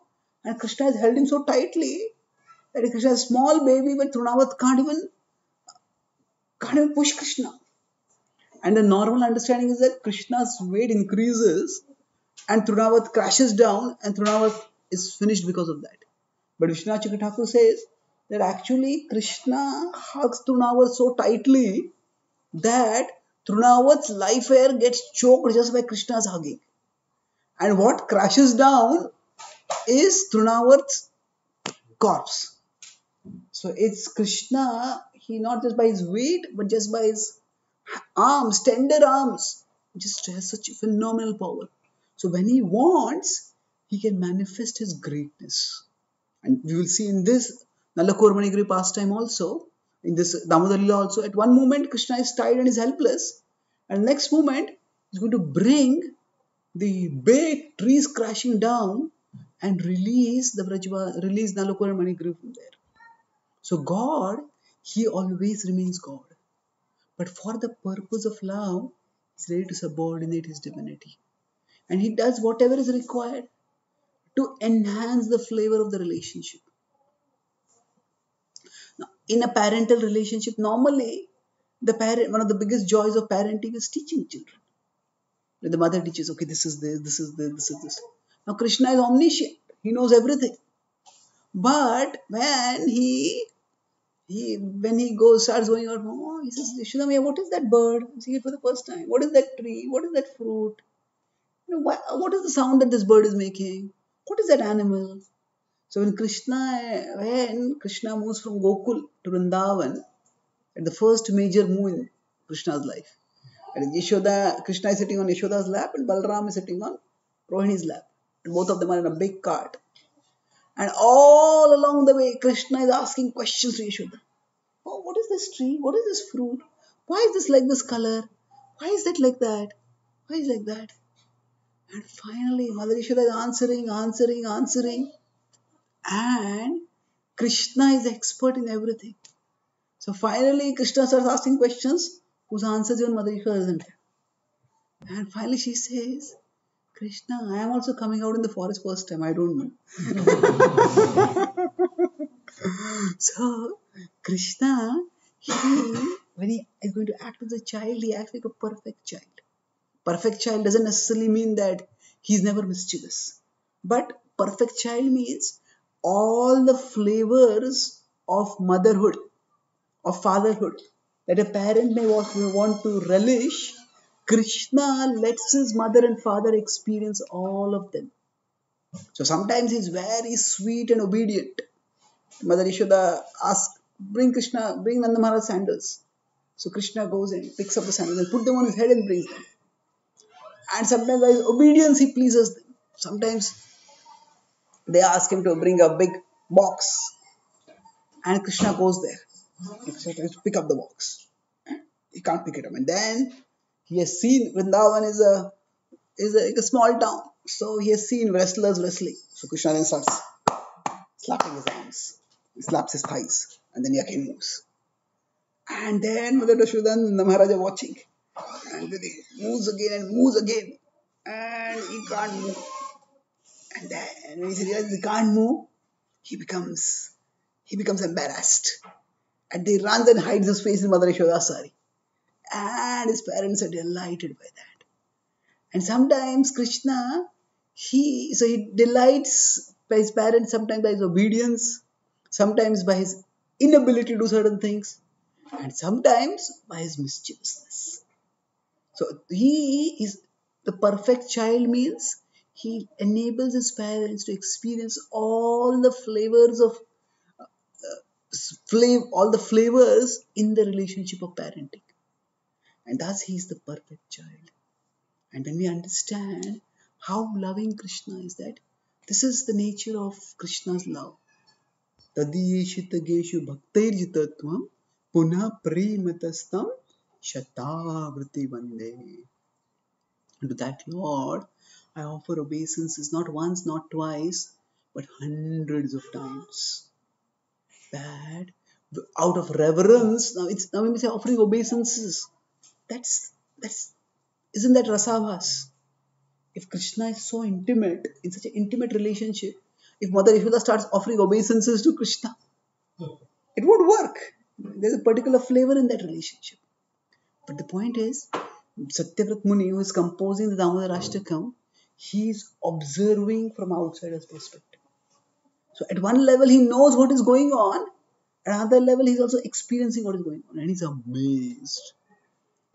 and Krishna has held him so tightly that Krishna is a small baby, but Trunava can't even can't even push Krishna. And the normal understanding is that Krishna's weight increases and Trunavath crashes down and Trunavath is finished because of that. But Vishwanath Thakur says that actually Krishna hugs Trunavath so tightly that Trunavath's life air gets choked just by Krishna's hugging. And what crashes down is Trunavath's corpse. So it's Krishna, he not just by his weight, but just by his arms, tender arms, just has such phenomenal power. So when he wants, he can manifest his greatness. And we will see in this Nalakurmanigiri pastime also, in this Damodar also, at one moment Krishna is tired and is helpless, and next moment he's going to bring the big trees crashing down and release the Vrajva, release Nalakurmanigiri from there. So God, He always remains God. But for the purpose of love, He's ready to subordinate His divinity. And He does whatever is required to enhance the flavor of the relationship. In a parental relationship, normally the parent, one of the biggest joys of parenting is teaching children. The mother teaches, okay, this is this, this is this, this is this. Now Krishna is omniscient; he knows everything. But when he he when he goes starts going out, oh, he says, Yashodamaya, what is that bird? I'm seeing it for the first time. What is that tree? What is that fruit? You know, what, what is the sound that this bird is making? What is that animal? So when Krishna when Krishna moves from Gokul to Vrindavan, at the first major move in Krishna's life. And Yashoda, Krishna is sitting on Yashoda's lap and Balram is sitting on Rohini's lap. And both of them are in a big cart. And all along the way, Krishna is asking questions to Yashoda. Oh, what is this tree? What is this fruit? Why is this like this color? Why is that like that? Why is like that? And finally, Mother Yashoda is answering, answering, answering. And Krishna is expert in everything. So finally, Krishna starts asking questions whose answers even Yashoda doesn't have. And finally, she says, Krishna, I am also coming out in the forest first time. I don't know. so, Krishna, he, when he is going to act as a child, he acts like a perfect child. Perfect child doesn't necessarily mean that he's never mischievous. But perfect child means all the flavors of motherhood, of fatherhood, that a parent may want to relish Krishna lets his mother and father experience all of them. So sometimes he's very sweet and obedient. Mother Yashoda asks, bring Krishna, bring Nanda Maharaj sandals. So Krishna goes and picks up the sandals and put them on his head and brings them. And sometimes by his obedience he pleases them. Sometimes they ask him to bring a big box and Krishna goes there. Krishna tries to pick up the box. He can't pick it up. And then he has seen Vrindavan is a is a, like a small town. So he has seen wrestlers wrestling. So Krishna then starts slapping his arms. He slaps his thighs. And then he again moves. And then Mother Yashoda and the Maharaja watching. And then he moves again and moves again. And he can't move. And then when he realizes he can't move, he becomes he becomes embarrassed. And he runs and hides his face in Mother Yashoda's sari and his parents are delighted by that. And sometimes Krishna, he so he delights by his parents, sometimes by his obedience, sometimes by his inability to do certain things, and sometimes by his mischievousness. So he is the perfect child means he enables his parents to experience all the flavors of uh, flavor, all the flavors in the relationship of parenting and thus he is the perfect child. And when we understand how loving Krishna is, that this is the nature of Krishna's love. Tadiyeshitageshu bhaktairjitatvam punah prematastam shatavriti vande. And to that Lord, I offer obeisances not once, not twice, but hundreds of times. That out of reverence, now it's now we say offering obeisances, that's that's isn't that rasabhas? If Krishna is so intimate, in such an intimate relationship, if Mother Yashoda starts offering obeisances to Krishna, it won't work. There's a particular flavor in that relationship. But the point is, Satyavrat Muni, who is composing the Damodar Ashtakam, he is observing from outsider's perspective. So at one level, he knows what is going on. At another level, he's also experiencing what is going on, and he's amazed.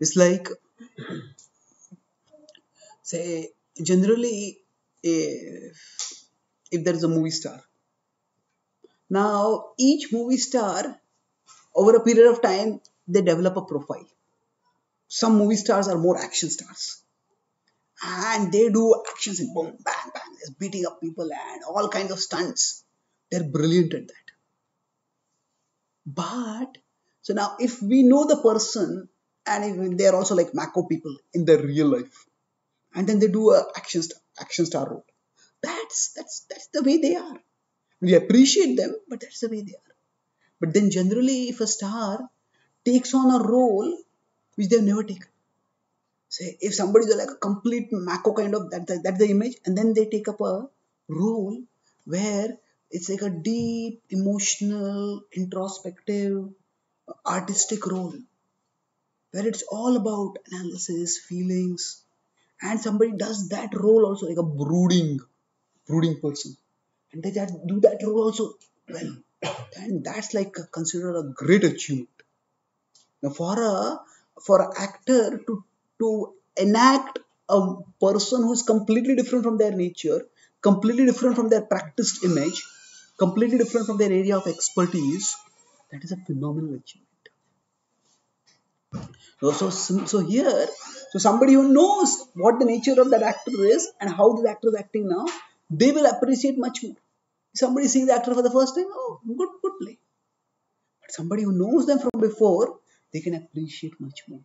It's like, say, generally, if, if there is a movie star, now each movie star, over a period of time, they develop a profile. Some movie stars are more action stars and they do actions in boom, bang, bang, there's beating up people and all kinds of stunts. They're brilliant at that. But so now, if we know the person and if they're also like Mako people in their real life, and then they do a action star, action star role, that's that's that's the way they are. We appreciate them, but that's the way they are. But then generally, if a star takes on a role which they've never taken, say if somebody's like a complete Mako kind of that, that that's the image, and then they take up a role where it's like a deep, emotional, introspective, artistic role where it's all about analysis, feelings, and somebody does that role also like a brooding, brooding person, and they just do that role also well, and that's like considered a great achievement. Now, for a for an actor to to enact a person who is completely different from their nature, completely different from their practiced image, completely different from their area of expertise, that is a phenomenal achievement. So, so, so here, so somebody who knows what the nature of that actor is and how this actor is acting now, they will appreciate much more. Somebody seeing the actor for the first time, oh, good, good play. But somebody who knows them from before, they can appreciate much more.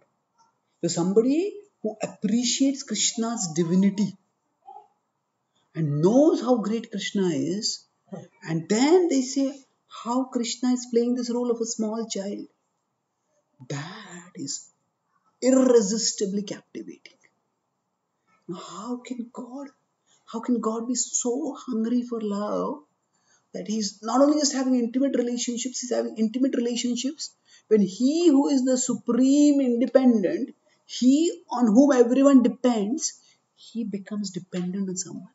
So somebody who appreciates Krishna's divinity and knows how great Krishna is, and then they say how Krishna is playing this role of a small child. That is irresistibly captivating. Now, how can God, how can God be so hungry for love that He's not only just having intimate relationships, He's having intimate relationships when He who is the supreme independent, He on whom everyone depends, He becomes dependent on someone.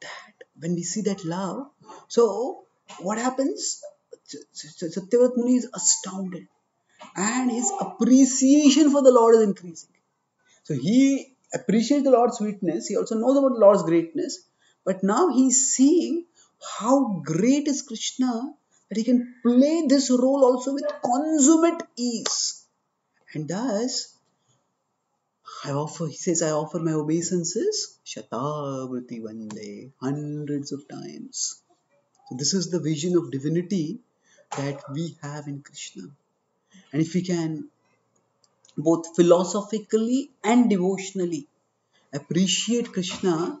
That when we see that love, so what happens? Satyavrat Muni is astounded and his appreciation for the Lord is increasing. So he appreciates the Lord's sweetness, he also knows about the Lord's greatness, but now he's seeing how great is Krishna that he can play this role also with consummate ease. And thus, I offer, he says, I offer my obeisances, Shatavrati Vande, hundreds of times. So this is the vision of divinity that we have in Krishna. And if we can both philosophically and devotionally appreciate Krishna,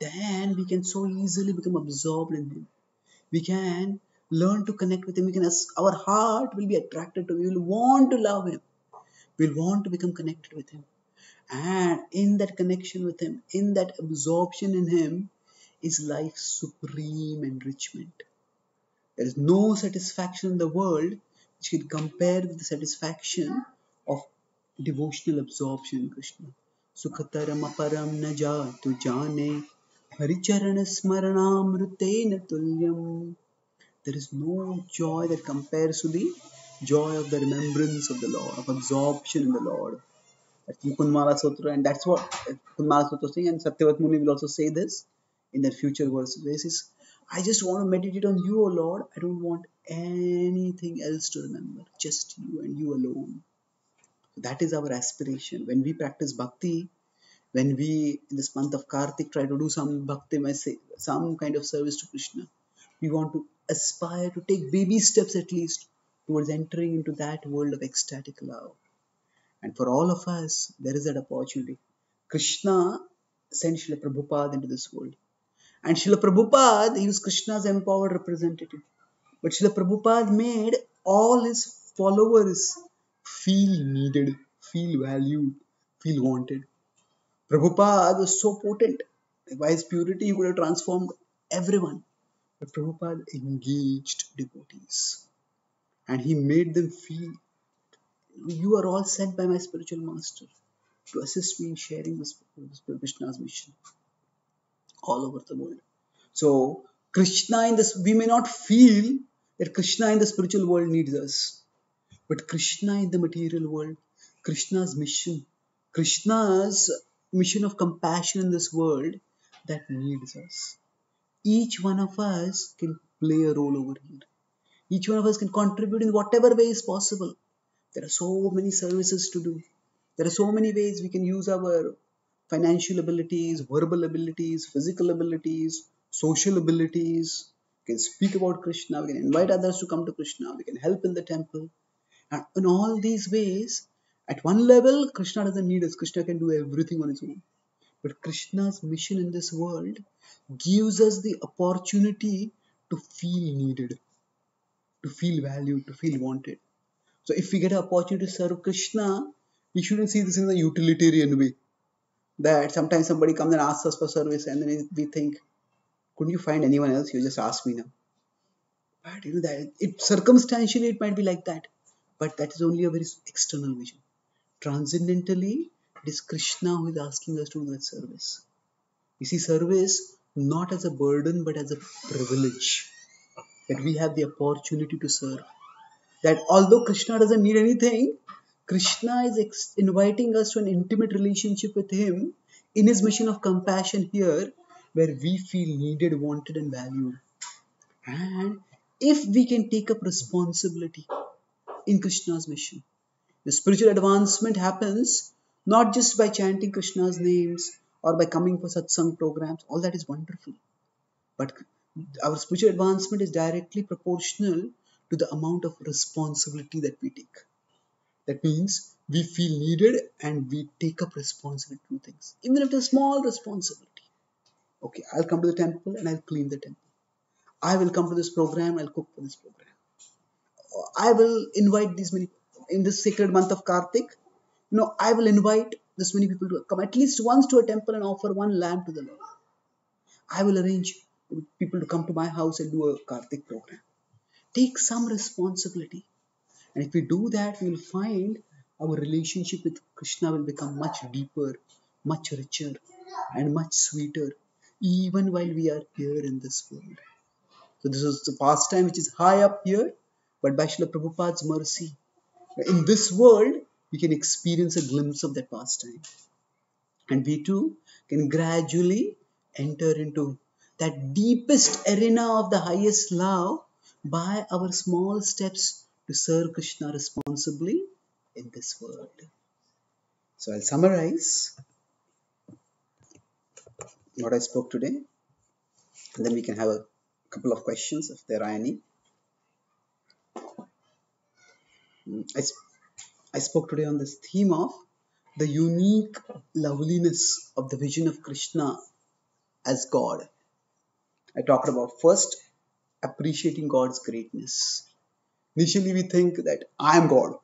then we can so easily become absorbed in Him. We can learn to connect with Him. We can, our heart will be attracted to Him. We will want to love Him. We'll want to become connected with Him. And in that connection with Him, in that absorption in Him, is life's supreme enrichment. There is no satisfaction in the world which can compare with the satisfaction of devotional absorption in Krishna. Sukhataram aparam na jatu jane haricharan smaranamrutena tulyam. There is no joy that compares to the joy of the remembrance of the Lord, of absorption in the Lord. That's Mukundmala Stotra, and that's what Mukundmala Stotra saying, and Satyavrat Muni will also say this in their future verses. I just want to meditate on you, O Lord. I don't want anything else to remember, just you and you alone. That is our aspiration. When we practice bhakti, when we in this month of Kartik try to do some bhakti, some kind of service to Krishna, we want to aspire to take baby steps at least towards entering into that world of ecstatic love. And for all of us, there is that opportunity. Krishna sent Srila Prabhupada into this world. And Srila Prabhupada, he was Krishna's empowered representative. But Srila Prabhupada made all his followers feel needed, feel valued, feel wanted. Prabhupada was so potent. By his purity, he could have transformed everyone. But Prabhupada engaged devotees and he made them feel you are all sent by my spiritual master to assist me in sharing this, Krishna's mission all over the world. So, Krishna in this, we may not feel that Krishna in the spiritual world needs us, but Krishna in the material world, Krishna's mission, Krishna's mission of compassion in this world that needs us. Each one of us can play a role over here. Each one of us can contribute in whatever way is possible. There are so many services to do. There are so many ways we can use our financial abilities, verbal abilities, physical abilities, social abilities. We can speak about Krishna, we can invite others to come to Krishna, we can help in the temple. And in all these ways, at one level, Krishna doesn't need us. Krishna can do everything on his own. But Krishna's mission in this world gives us the opportunity to feel needed, to feel valued, to feel wanted. So if we get an opportunity to serve Krishna, we shouldn't see this in a utilitarian way. That sometimes somebody comes and asks us for service, and then we think, couldn't you find anyone else? You just ask me now. But you know that it circumstantially it might be like that, but that is only a very external vision. Transcendentally, it is Krishna who is asking us to do that service. You see, service not as a burden but as a privilege that we have the opportunity to serve. That although Krishna doesn't need anything, Krishna is ex- inviting us to an intimate relationship with Him in His mission of compassion here, where we feel needed, wanted, and valued. And if we can take up responsibility in Krishna's mission, the spiritual advancement happens not just by chanting Krishna's names or by coming for satsang programs, all that is wonderful. But our spiritual advancement is directly proportional to the amount of responsibility that we take. That means we feel needed and we take up responsibility to things, even if it's a small responsibility. Okay, I'll come to the temple and I'll clean the temple. I will come to this program, I'll cook for this program. I will invite these many in this sacred month of Kartik you know, I will invite this many people to come at least once to a temple and offer one lamb to the Lord. I will arrange people to come to my house and do a Karthik program. Take some responsibility. And if we do that, we will find our relationship with Krishna will become much deeper, much richer, and much sweeter, even while we are here in this world. So, this is the pastime which is high up here, but by Srila Prabhupada's mercy, in this world, we can experience a glimpse of that pastime. And we too can gradually enter into that deepest arena of the highest love by our small steps to serve Krishna responsibly in this world. So I'll summarize what I spoke today, and then we can have a couple of questions if there are any. Mm, I I spoke today on this theme of the unique loveliness of the vision of Krishna as God. I talked about first appreciating God's greatness. Initially, we think that I am God,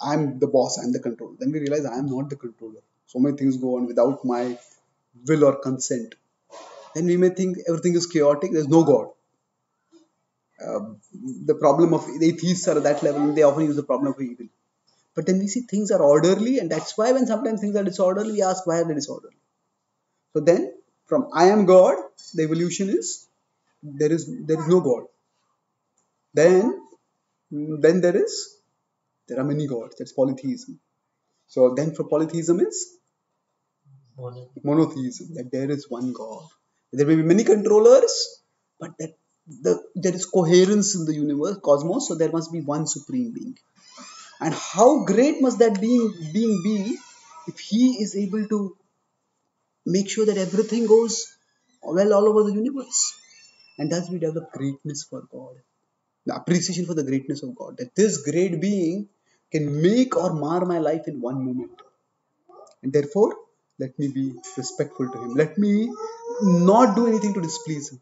I'm the boss, I'm the controller. Then we realize I am not the controller. So many things go on without my will or consent. Then we may think everything is chaotic, there's no God. Uh, the problem of the atheists are at that level, and they often use the problem of evil. But then we see things are orderly, and that's why when sometimes things are disorderly, we ask why are they disorderly. So then, from I am God, the evolution is there is there is no God. Then, then there is there are many gods. That's polytheism. So then, for polytheism is monotheism. That there is one God. There may be many controllers, but that the, there is coherence in the universe, cosmos. So there must be one supreme being. And how great must that being, being be if he is able to make sure that everything goes well all over the universe? And thus we develop greatness for God, the appreciation for the greatness of God. That this great being can make or mar my life in one moment. And therefore, let me be respectful to him. Let me not do anything to displease him.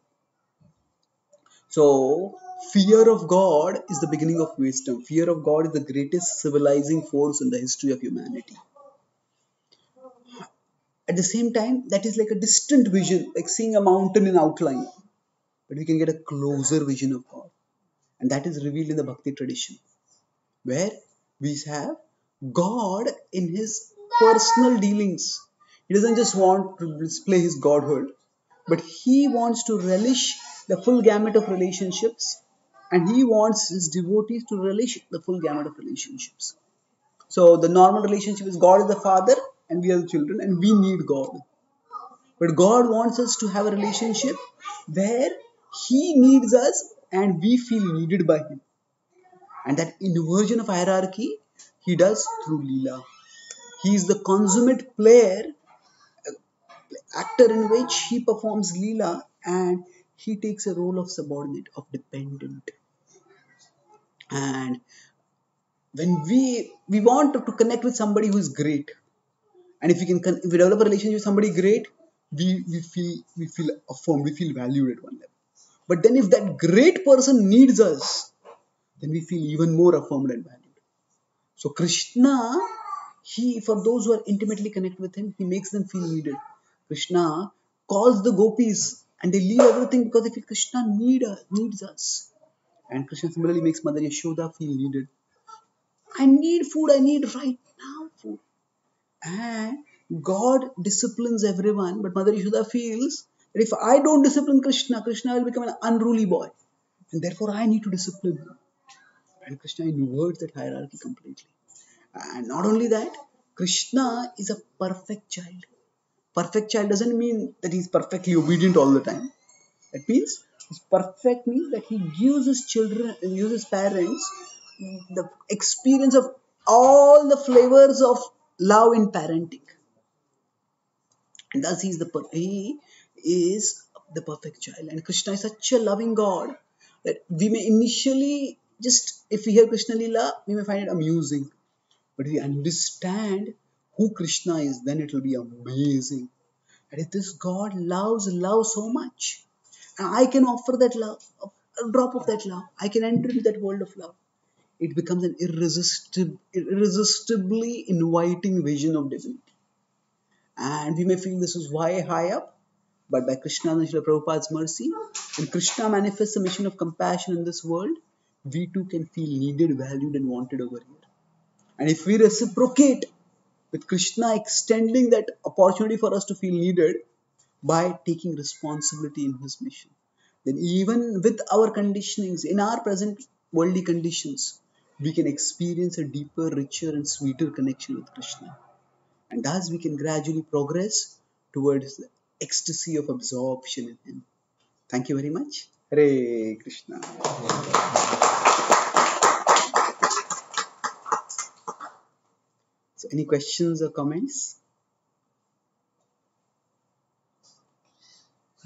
So, fear of God is the beginning of wisdom. Fear of God is the greatest civilizing force in the history of humanity. At the same time, that is like a distant vision, like seeing a mountain in outline. But we can get a closer vision of God. And that is revealed in the Bhakti tradition, where we have God in his personal dealings. He doesn't just want to display his godhood, but he wants to relish the full gamut of relationships and he wants his devotees to relish the full gamut of relationships. So the normal relationship is God is the father and we are the children and we need God. But God wants us to have a relationship where He needs us and we feel needed by Him. And that inversion of hierarchy He does through Leela. He is the consummate player, actor in which He performs Leela and He takes a role of subordinate, of dependent. And when we we want to connect with somebody who is great, and if we can if we develop a relationship with somebody great. We we feel we feel affirmed we feel valued at one level. But then if that great person needs us then we feel even more affirmed and valued. So krishna he for those who are intimately connected with him he makes them feel needed. Krishna calls the gopis and they leave everything because they feel krishna need us, needs us. And krishna similarly makes mother yashoda feel needed. I need food i need right and God disciplines everyone, but Mother Yashoda feels that if I don't discipline Krishna, Krishna will become an unruly boy, and therefore I need to discipline him. And Krishna inverts that hierarchy completely. And not only that, Krishna is a perfect child. Perfect child doesn't mean that he's perfectly obedient all the time. That means his perfect means that he gives his children, gives his parents the experience of all the flavors of love in parenting. And thus he is the he is the perfect child. And Krishna is such a loving God that we may initially just if we hear Krishna Lila, we may find it amusing. But if we understand who Krishna is, then it will be amazing. And if this God loves love so much, and I can offer that love, a drop of that love, I can enter into that world of love it becomes an irresistible, irresistibly inviting vision of divinity. And we may feel this is why high up, but by Krishna and Srila Prabhupada's mercy, when Krishna manifests a mission of compassion in this world, we too can feel needed, valued, and wanted over here. And if we reciprocate with Krishna extending that opportunity for us to feel needed by taking responsibility in his mission, then even with our conditionings, in our present worldly conditions, we can experience a deeper, richer, and sweeter connection with Krishna. And thus we can gradually progress towards the ecstasy of absorption in Him. Thank you very much. Hare Krishna. So, any questions or comments?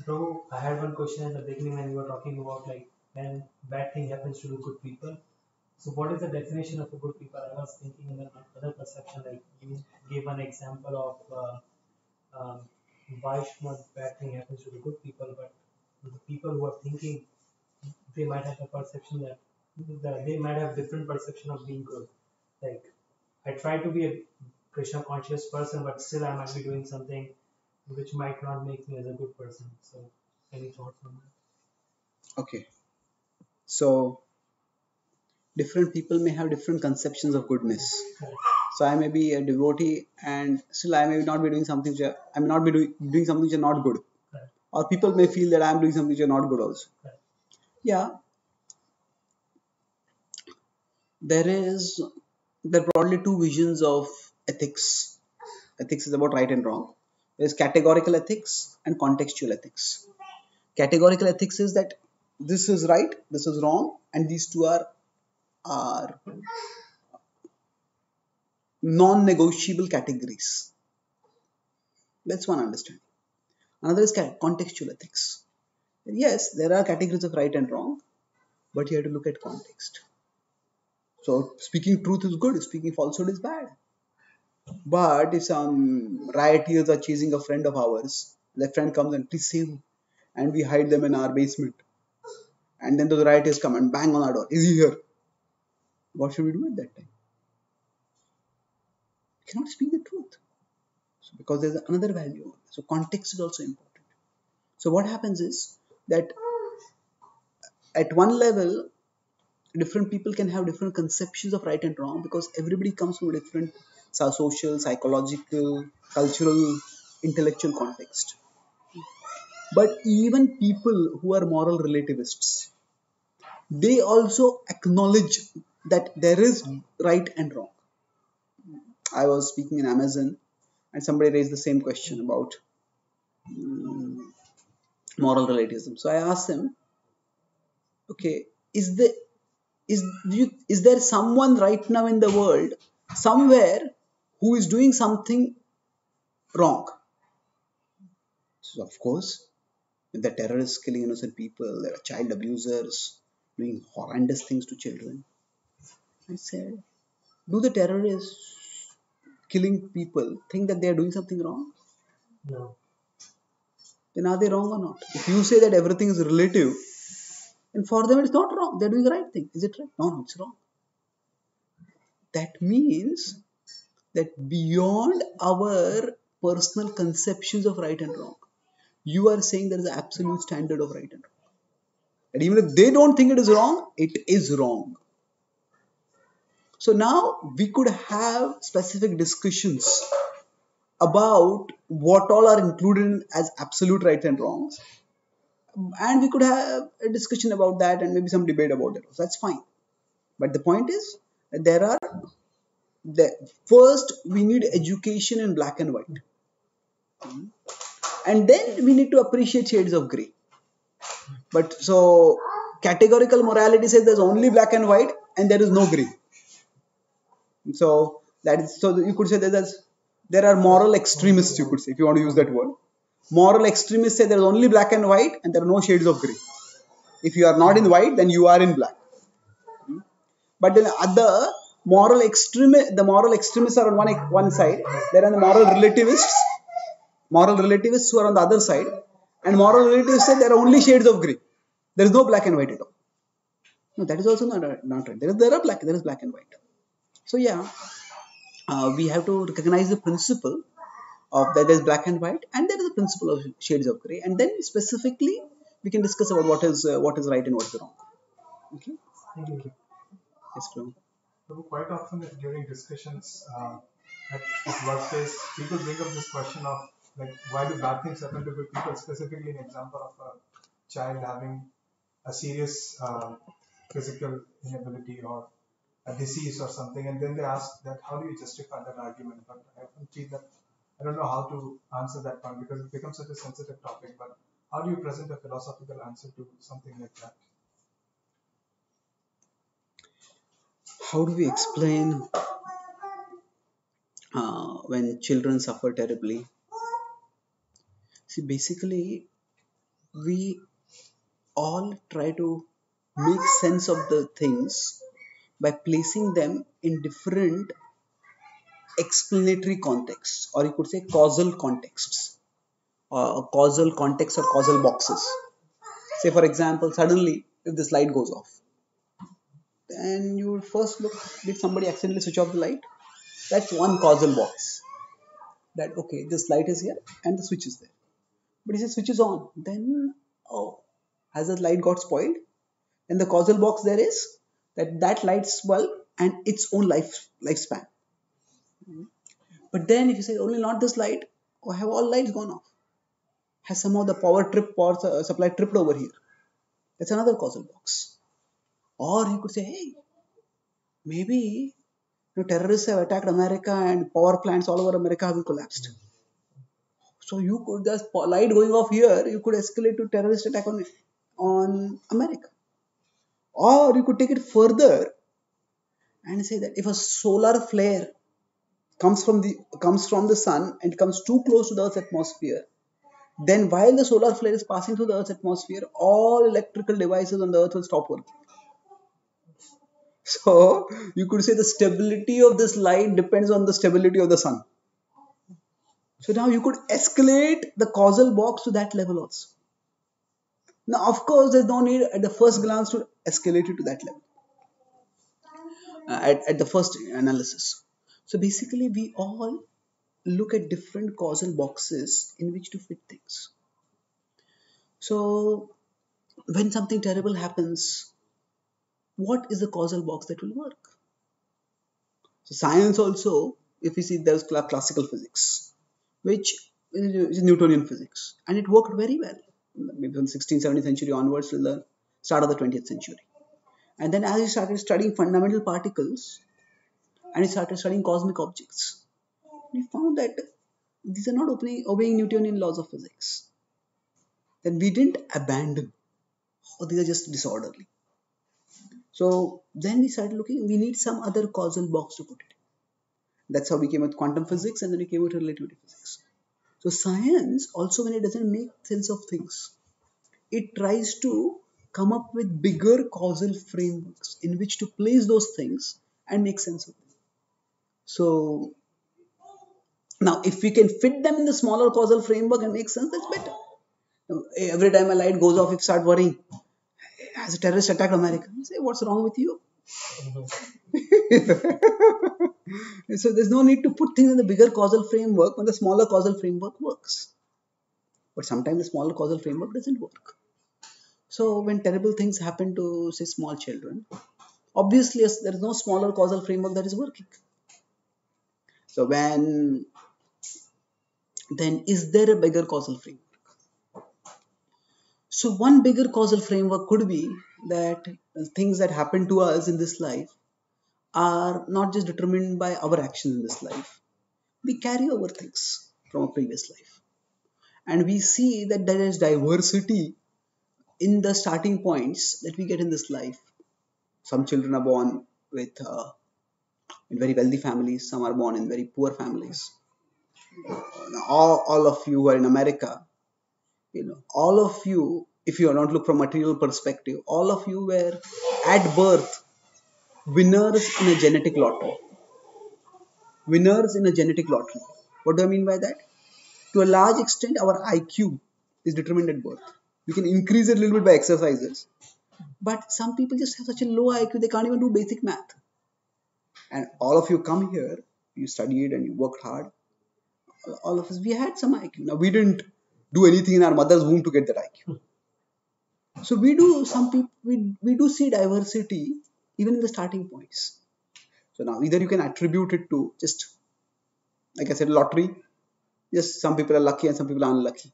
So, I had one question at the beginning when you were talking about like when bad thing happens to good people so what is the definition of a good people? I was thinking in another perception, like you gave an example of uh, um, why bad thing happens to the good people, but the people who are thinking, they might have a perception that, that they might have different perception of being good. Like I try to be a Krishna conscious person, but still I might be doing something which might not make me as a good person. So any thoughts on that? Okay. So different people may have different conceptions of goodness. So I may be a devotee and still I may not be doing something which I, may not be doing, doing something which is not good. Or people may feel that I am doing something which is not good also. Yeah. There is there are broadly two visions of ethics. Ethics is about right and wrong. There is categorical ethics and contextual ethics. Categorical ethics is that this is right, this is wrong, and these two are are non-negotiable categories. That's one understanding. Another is contextual ethics. Yes, there are categories of right and wrong, but you have to look at context. So speaking truth is good, speaking falsehood is bad. But if some rioters are chasing a friend of ours, that friend comes and please save him, and we hide them in our basement, and then those rioters come and bang on our door. Is he here? What should we do at that time? We cannot speak the truth. So because there's another value. So context is also important. So what happens is that at one level, different people can have different conceptions of right and wrong because everybody comes from a different social, psychological, cultural, intellectual context. But even people who are moral relativists, they also acknowledge that there is right and wrong. I was speaking in Amazon and somebody raised the same question about um, moral relativism. So I asked him, okay, is the is you, is there someone right now in the world somewhere who is doing something wrong? So of course, the terrorists killing innocent people, there are child abusers doing horrendous things to children. I said, do the terrorists killing people think that they are doing something wrong? No. Then are they wrong or not? If you say that everything is relative, and for them it's not wrong, they're doing the right thing. Is it right? No, no, it's wrong. That means that beyond our personal conceptions of right and wrong, you are saying there is an absolute standard of right and wrong. And even if they don't think it is wrong, it is wrong. So now we could have specific discussions about what all are included as absolute rights and wrongs. And we could have a discussion about that and maybe some debate about it. That's fine. But the point is there are the first we need education in black and white. Hmm? And then we need to appreciate shades of gray. But so categorical morality says there's only black and white and there is no gray. So that is so you could say that there's there are moral extremists, you could say, if you want to use that word. Moral extremists say there's only black and white and there are no shades of gray. If you are not in white, then you are in black. Hmm? But then other moral extremists, the moral extremists are on one, one side, there are the moral relativists, moral relativists who are on the other side, and moral relativists say there are only shades of gray. There is no black and white at all. No, that is also not, not right. There is there are black, there is black and white. So yeah, uh, we have to recognize the principle of that there is black and white, and there is a principle of shades of gray, and then specifically we can discuss about what is uh, what is right and what is wrong. Okay. Thank you. Yes. So quite often during discussions uh, at, at workplace, people bring up this question of like why do bad things happen to good people? Specifically, an example of a child having a serious uh, physical inability or a disease or something, and then they ask that how do you justify that argument? But I that I don't know how to answer that point because it becomes such a sensitive topic. But how do you present a philosophical answer to something like that? How do we explain uh, when children suffer terribly? See, basically, we all try to make sense of the things by placing them in different explanatory contexts or you could say causal contexts or causal contexts or causal boxes. Say for example suddenly if this light goes off then you will first look did somebody accidentally switch off the light? That's one causal box that okay this light is here and the switch is there. But if the switch is on then oh has the light got spoiled? And the causal box there is that that light's bulb and its own life lifespan. But then if you say only not this light, or have all lights gone off? Has somehow the power trip power uh, supply tripped over here? That's another causal box. Or you could say, hey, maybe you know, terrorists have attacked America and power plants all over America have collapsed. So you could just light going off here, you could escalate to terrorist attack on on America. Or you could take it further and say that if a solar flare comes from the comes from the sun and comes too close to the Earth's atmosphere, then while the solar flare is passing through the Earth's atmosphere, all electrical devices on the Earth will stop working. So you could say the stability of this light depends on the stability of the sun. So now you could escalate the causal box to that level also. Now, of course, there's no need at the first glance to escalate it to that level uh, at, at the first analysis. So basically, we all look at different causal boxes in which to fit things. So, when something terrible happens, what is the causal box that will work? So, science also, if you see, there's classical physics, which is Newtonian physics, and it worked very well, maybe from 16th, 17th century onwards till the start of the 20th century. And then, as he started studying fundamental particles, and he started studying cosmic objects, we found that these are not obeying, obeying Newtonian laws of physics. Then we didn't abandon, oh, these are just disorderly. So then we started looking, we need some other causal box to put it. That's how we came with quantum physics and then we came with relativity physics. So science also when it doesn't make sense of things, it tries to come up with bigger causal frameworks in which to place those things and make sense of them. So now, if we can fit them in the smaller causal framework and make sense, that's better. Every time a light goes off, you start worrying. Has a terrorist attacked America? You say, what's wrong with you? Mm-hmm. so there's no need to put things in the bigger causal framework when the smaller causal framework works. But sometimes the smaller causal framework doesn't work. So when terrible things happen to say small children, obviously there is no smaller causal framework that is working. So when then is there a bigger causal framework? So one bigger causal framework could be that things that happen to us in this life are not just determined by our actions in this life. We carry over things from a previous life. And we see that there is diversity in the starting points that we get in this life. Some children are born with uh, in very wealthy families, some are born in very poor families all, all of you are in America, you know, all of you, if you are not look from material perspective, all of you were at birth winners in a genetic lottery. Winners in a genetic lottery. What do I mean by that? To a large extent, our IQ is determined at birth. We can increase it a little bit by exercises. But some people just have such a low IQ, they can't even do basic math. And all of you come here, you studied and you worked hard, all of us, we had some IQ. Now, we didn't do anything in our mother's womb to get that IQ. So we do some people we, we do see diversity even in the starting points. So now either you can attribute it to just like I said, lottery. Just some people are lucky and some people are unlucky.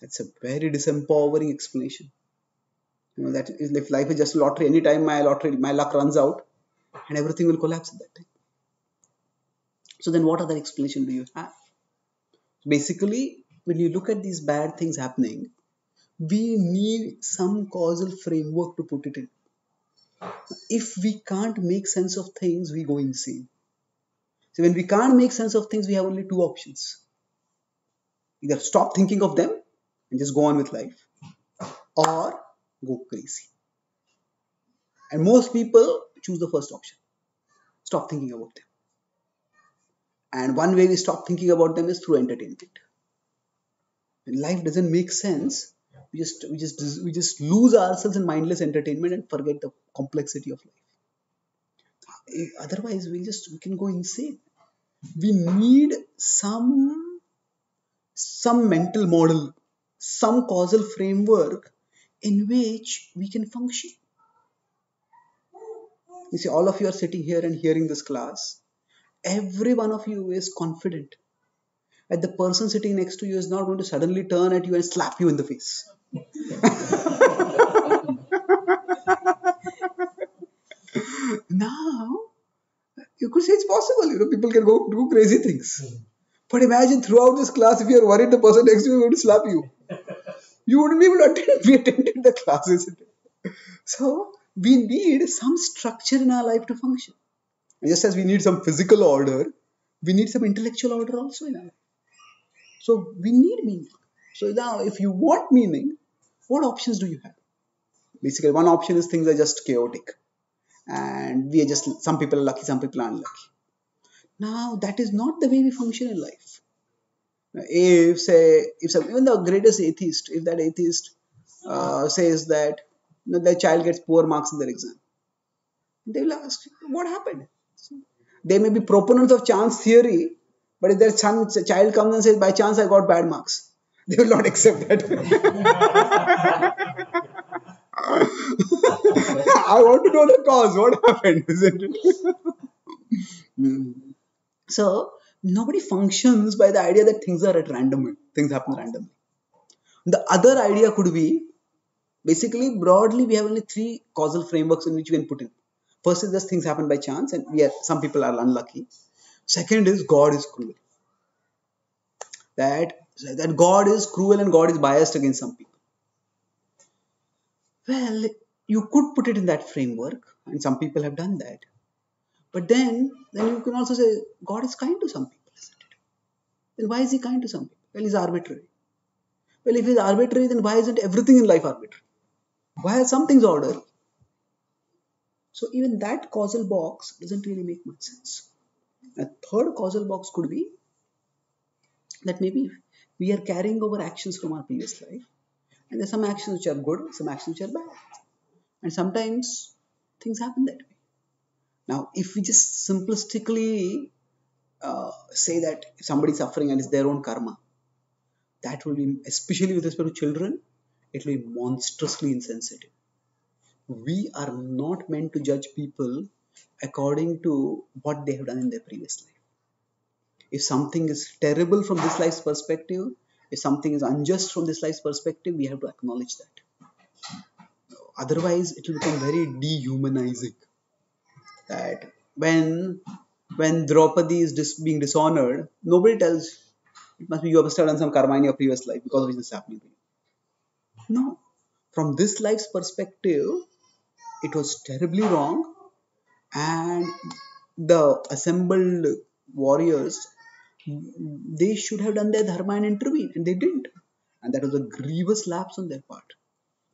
That's a very disempowering explanation. You know that if life is just a lottery, anytime my lottery my luck runs out, and everything will collapse at that time. So then, what other explanation do you have? basically when you look at these bad things happening we need some causal framework to put it in if we can't make sense of things we go insane. So when we can't make sense of things we have only two options. Either stop thinking of them and just go on with life or go crazy. And most people choose the first option. Stop thinking about them. And one way we stop thinking about them is through entertainment. When life doesn't make sense, we just we just we just lose ourselves in mindless entertainment and forget the complexity of life. Otherwise, we just we can go insane. We need some some mental model, some causal framework in which we can function. You see, all of you are sitting here and hearing this class every one of you is confident that the person sitting next to you is not going to suddenly turn at you and slap you in the face. now, you could say it's possible, you know, people can go do crazy things. But imagine throughout this class, if you're worried the person next to you is going to slap you, you wouldn't be able to attend, be attended the classes. So, we need some structure in our life to function. Just as we need some physical order, we need some intellectual order also in our life. So we need meaning. So now, if you want meaning, what options do you have? Basically, one option is things are just chaotic, and we are just some people are lucky, some people are unlucky. Now, that is not the way we function in life. If say, if some, even the greatest atheist, if that atheist uh, says that you know, their child gets poor marks in their exam, they will ask, what happened? They may be proponents of chance theory, But if their son, child comes and says, by chance I got bad marks, they will not accept that. I want to know the cause. What happened, isn't it? So nobody functions by the idea that things are at random. Things happen randomly. The other idea could be basically broadly we have only three causal frameworks in which we can put in. First is just things happen by chance and we are some people are unlucky. Second is God is cruel. That that God is cruel and God is biased against some people. Well, you could put it in that framework, and some people have done that. But then, then you can also say God is kind to some people, isn't it? Then why is He kind to some people? Well, He's arbitrary. Well, if He's arbitrary, then why isn't everything in life arbitrary? Why are some things orderly? So even that causal box doesn't really make much sense. A third causal box could be that maybe we are carrying over actions from our previous life, and there's some actions which are good, some actions which are bad, and sometimes things happen that way. Now, if we just simplistically uh, say that somebody is suffering and it's their own karma, that will be, especially with respect to children, it will be monstrously insensitive. We are not meant to judge people according to what they have done in their previous life. If something is terrible from this life's perspective, if something is unjust from this life's perspective, we have to acknowledge that. Otherwise, it will become very dehumanizing that when when Draupadi is dis- being dishonored, nobody tells it must be you have done some karma in your previous life because of which this is happening to you. No, from this life's perspective, it was terribly wrong, and the assembled warriors they should have done their dharma and intervened, and they didn't, and that was a grievous lapse on their part.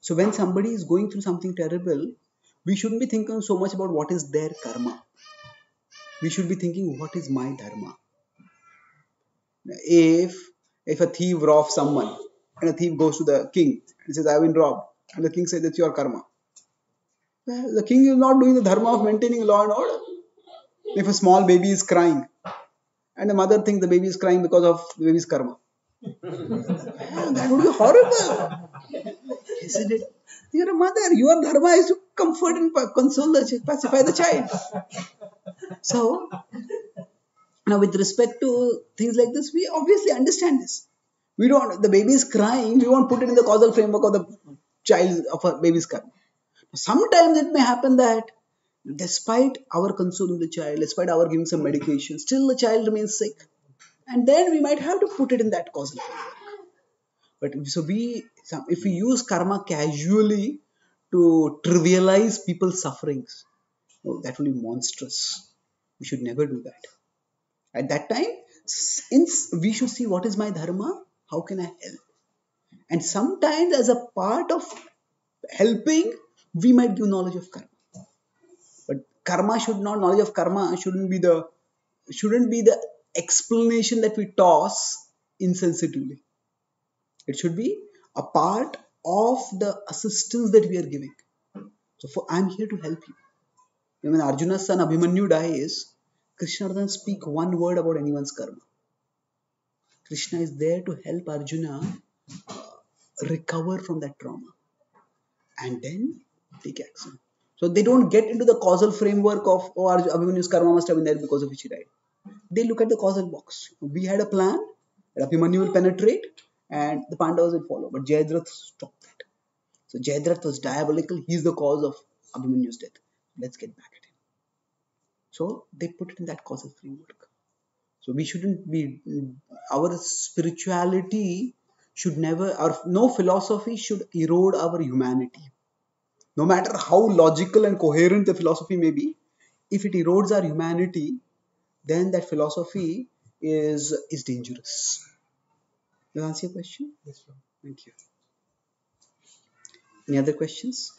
So when somebody is going through something terrible, we shouldn't be thinking so much about what is their karma. We should be thinking, what is my dharma? If if a thief robs someone and a thief goes to the king and says, I have been robbed, and the king says, It's your karma. The king is not doing the dharma of maintaining law and order. If a small baby is crying and the mother thinks the baby is crying because of the baby's karma, that would be horrible. Isn't it? You're a mother. Your dharma is to comfort and console the child, pacify the child. So, now with respect to things like this, we obviously understand this. We don't. The baby is crying. We won't put it in the causal framework of the child of a baby's karma. Sometimes it may happen that despite our consoling the child, despite our giving some medication, still the child remains sick. And then we might have to put it in that causal framework. But so we, if we use karma casually to trivialize people's sufferings, oh, that will be monstrous. We should never do that. At that time, since we should see what is my dharma, how can I help? And sometimes, as a part of helping, we might give knowledge of karma. But karma should not knowledge of karma shouldn't be the shouldn't be the explanation that we toss insensitively. It should be a part of the assistance that we are giving. So for I'm here to help you. When Arjuna's son Abhimanyu dies, Krishna doesn't speak one word about anyone's karma. Krishna is there to help Arjuna uh, recover from that trauma and then take action. So they don't get into the causal framework of oh Abhimanyu's karma must have been there because of which he died. They look at the causal box. We had a plan that Abhimanyu will penetrate and the Pandavas will follow. But Jayadratha stopped that. So Jayadratha was diabolical. He's the cause of Abhimanyu's death. Let's get back at him. So they put it in that causal framework. So we shouldn't be our spirituality should never or no philosophy should erode our humanity. No matter how logical and coherent the philosophy may be, if it erodes our humanity, then that philosophy is is dangerous. Does answer your question? Yes, sir. Thank you. Any other questions?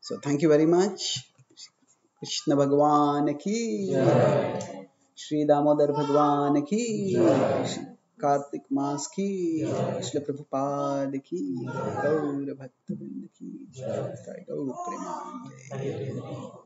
So thank you very much. Krishna Bhagwan ki Shri Damodar Bhagwan ki Kartik मास की। श्री प्रभुपाद की गौर भक्त की गौर प्रेमानंद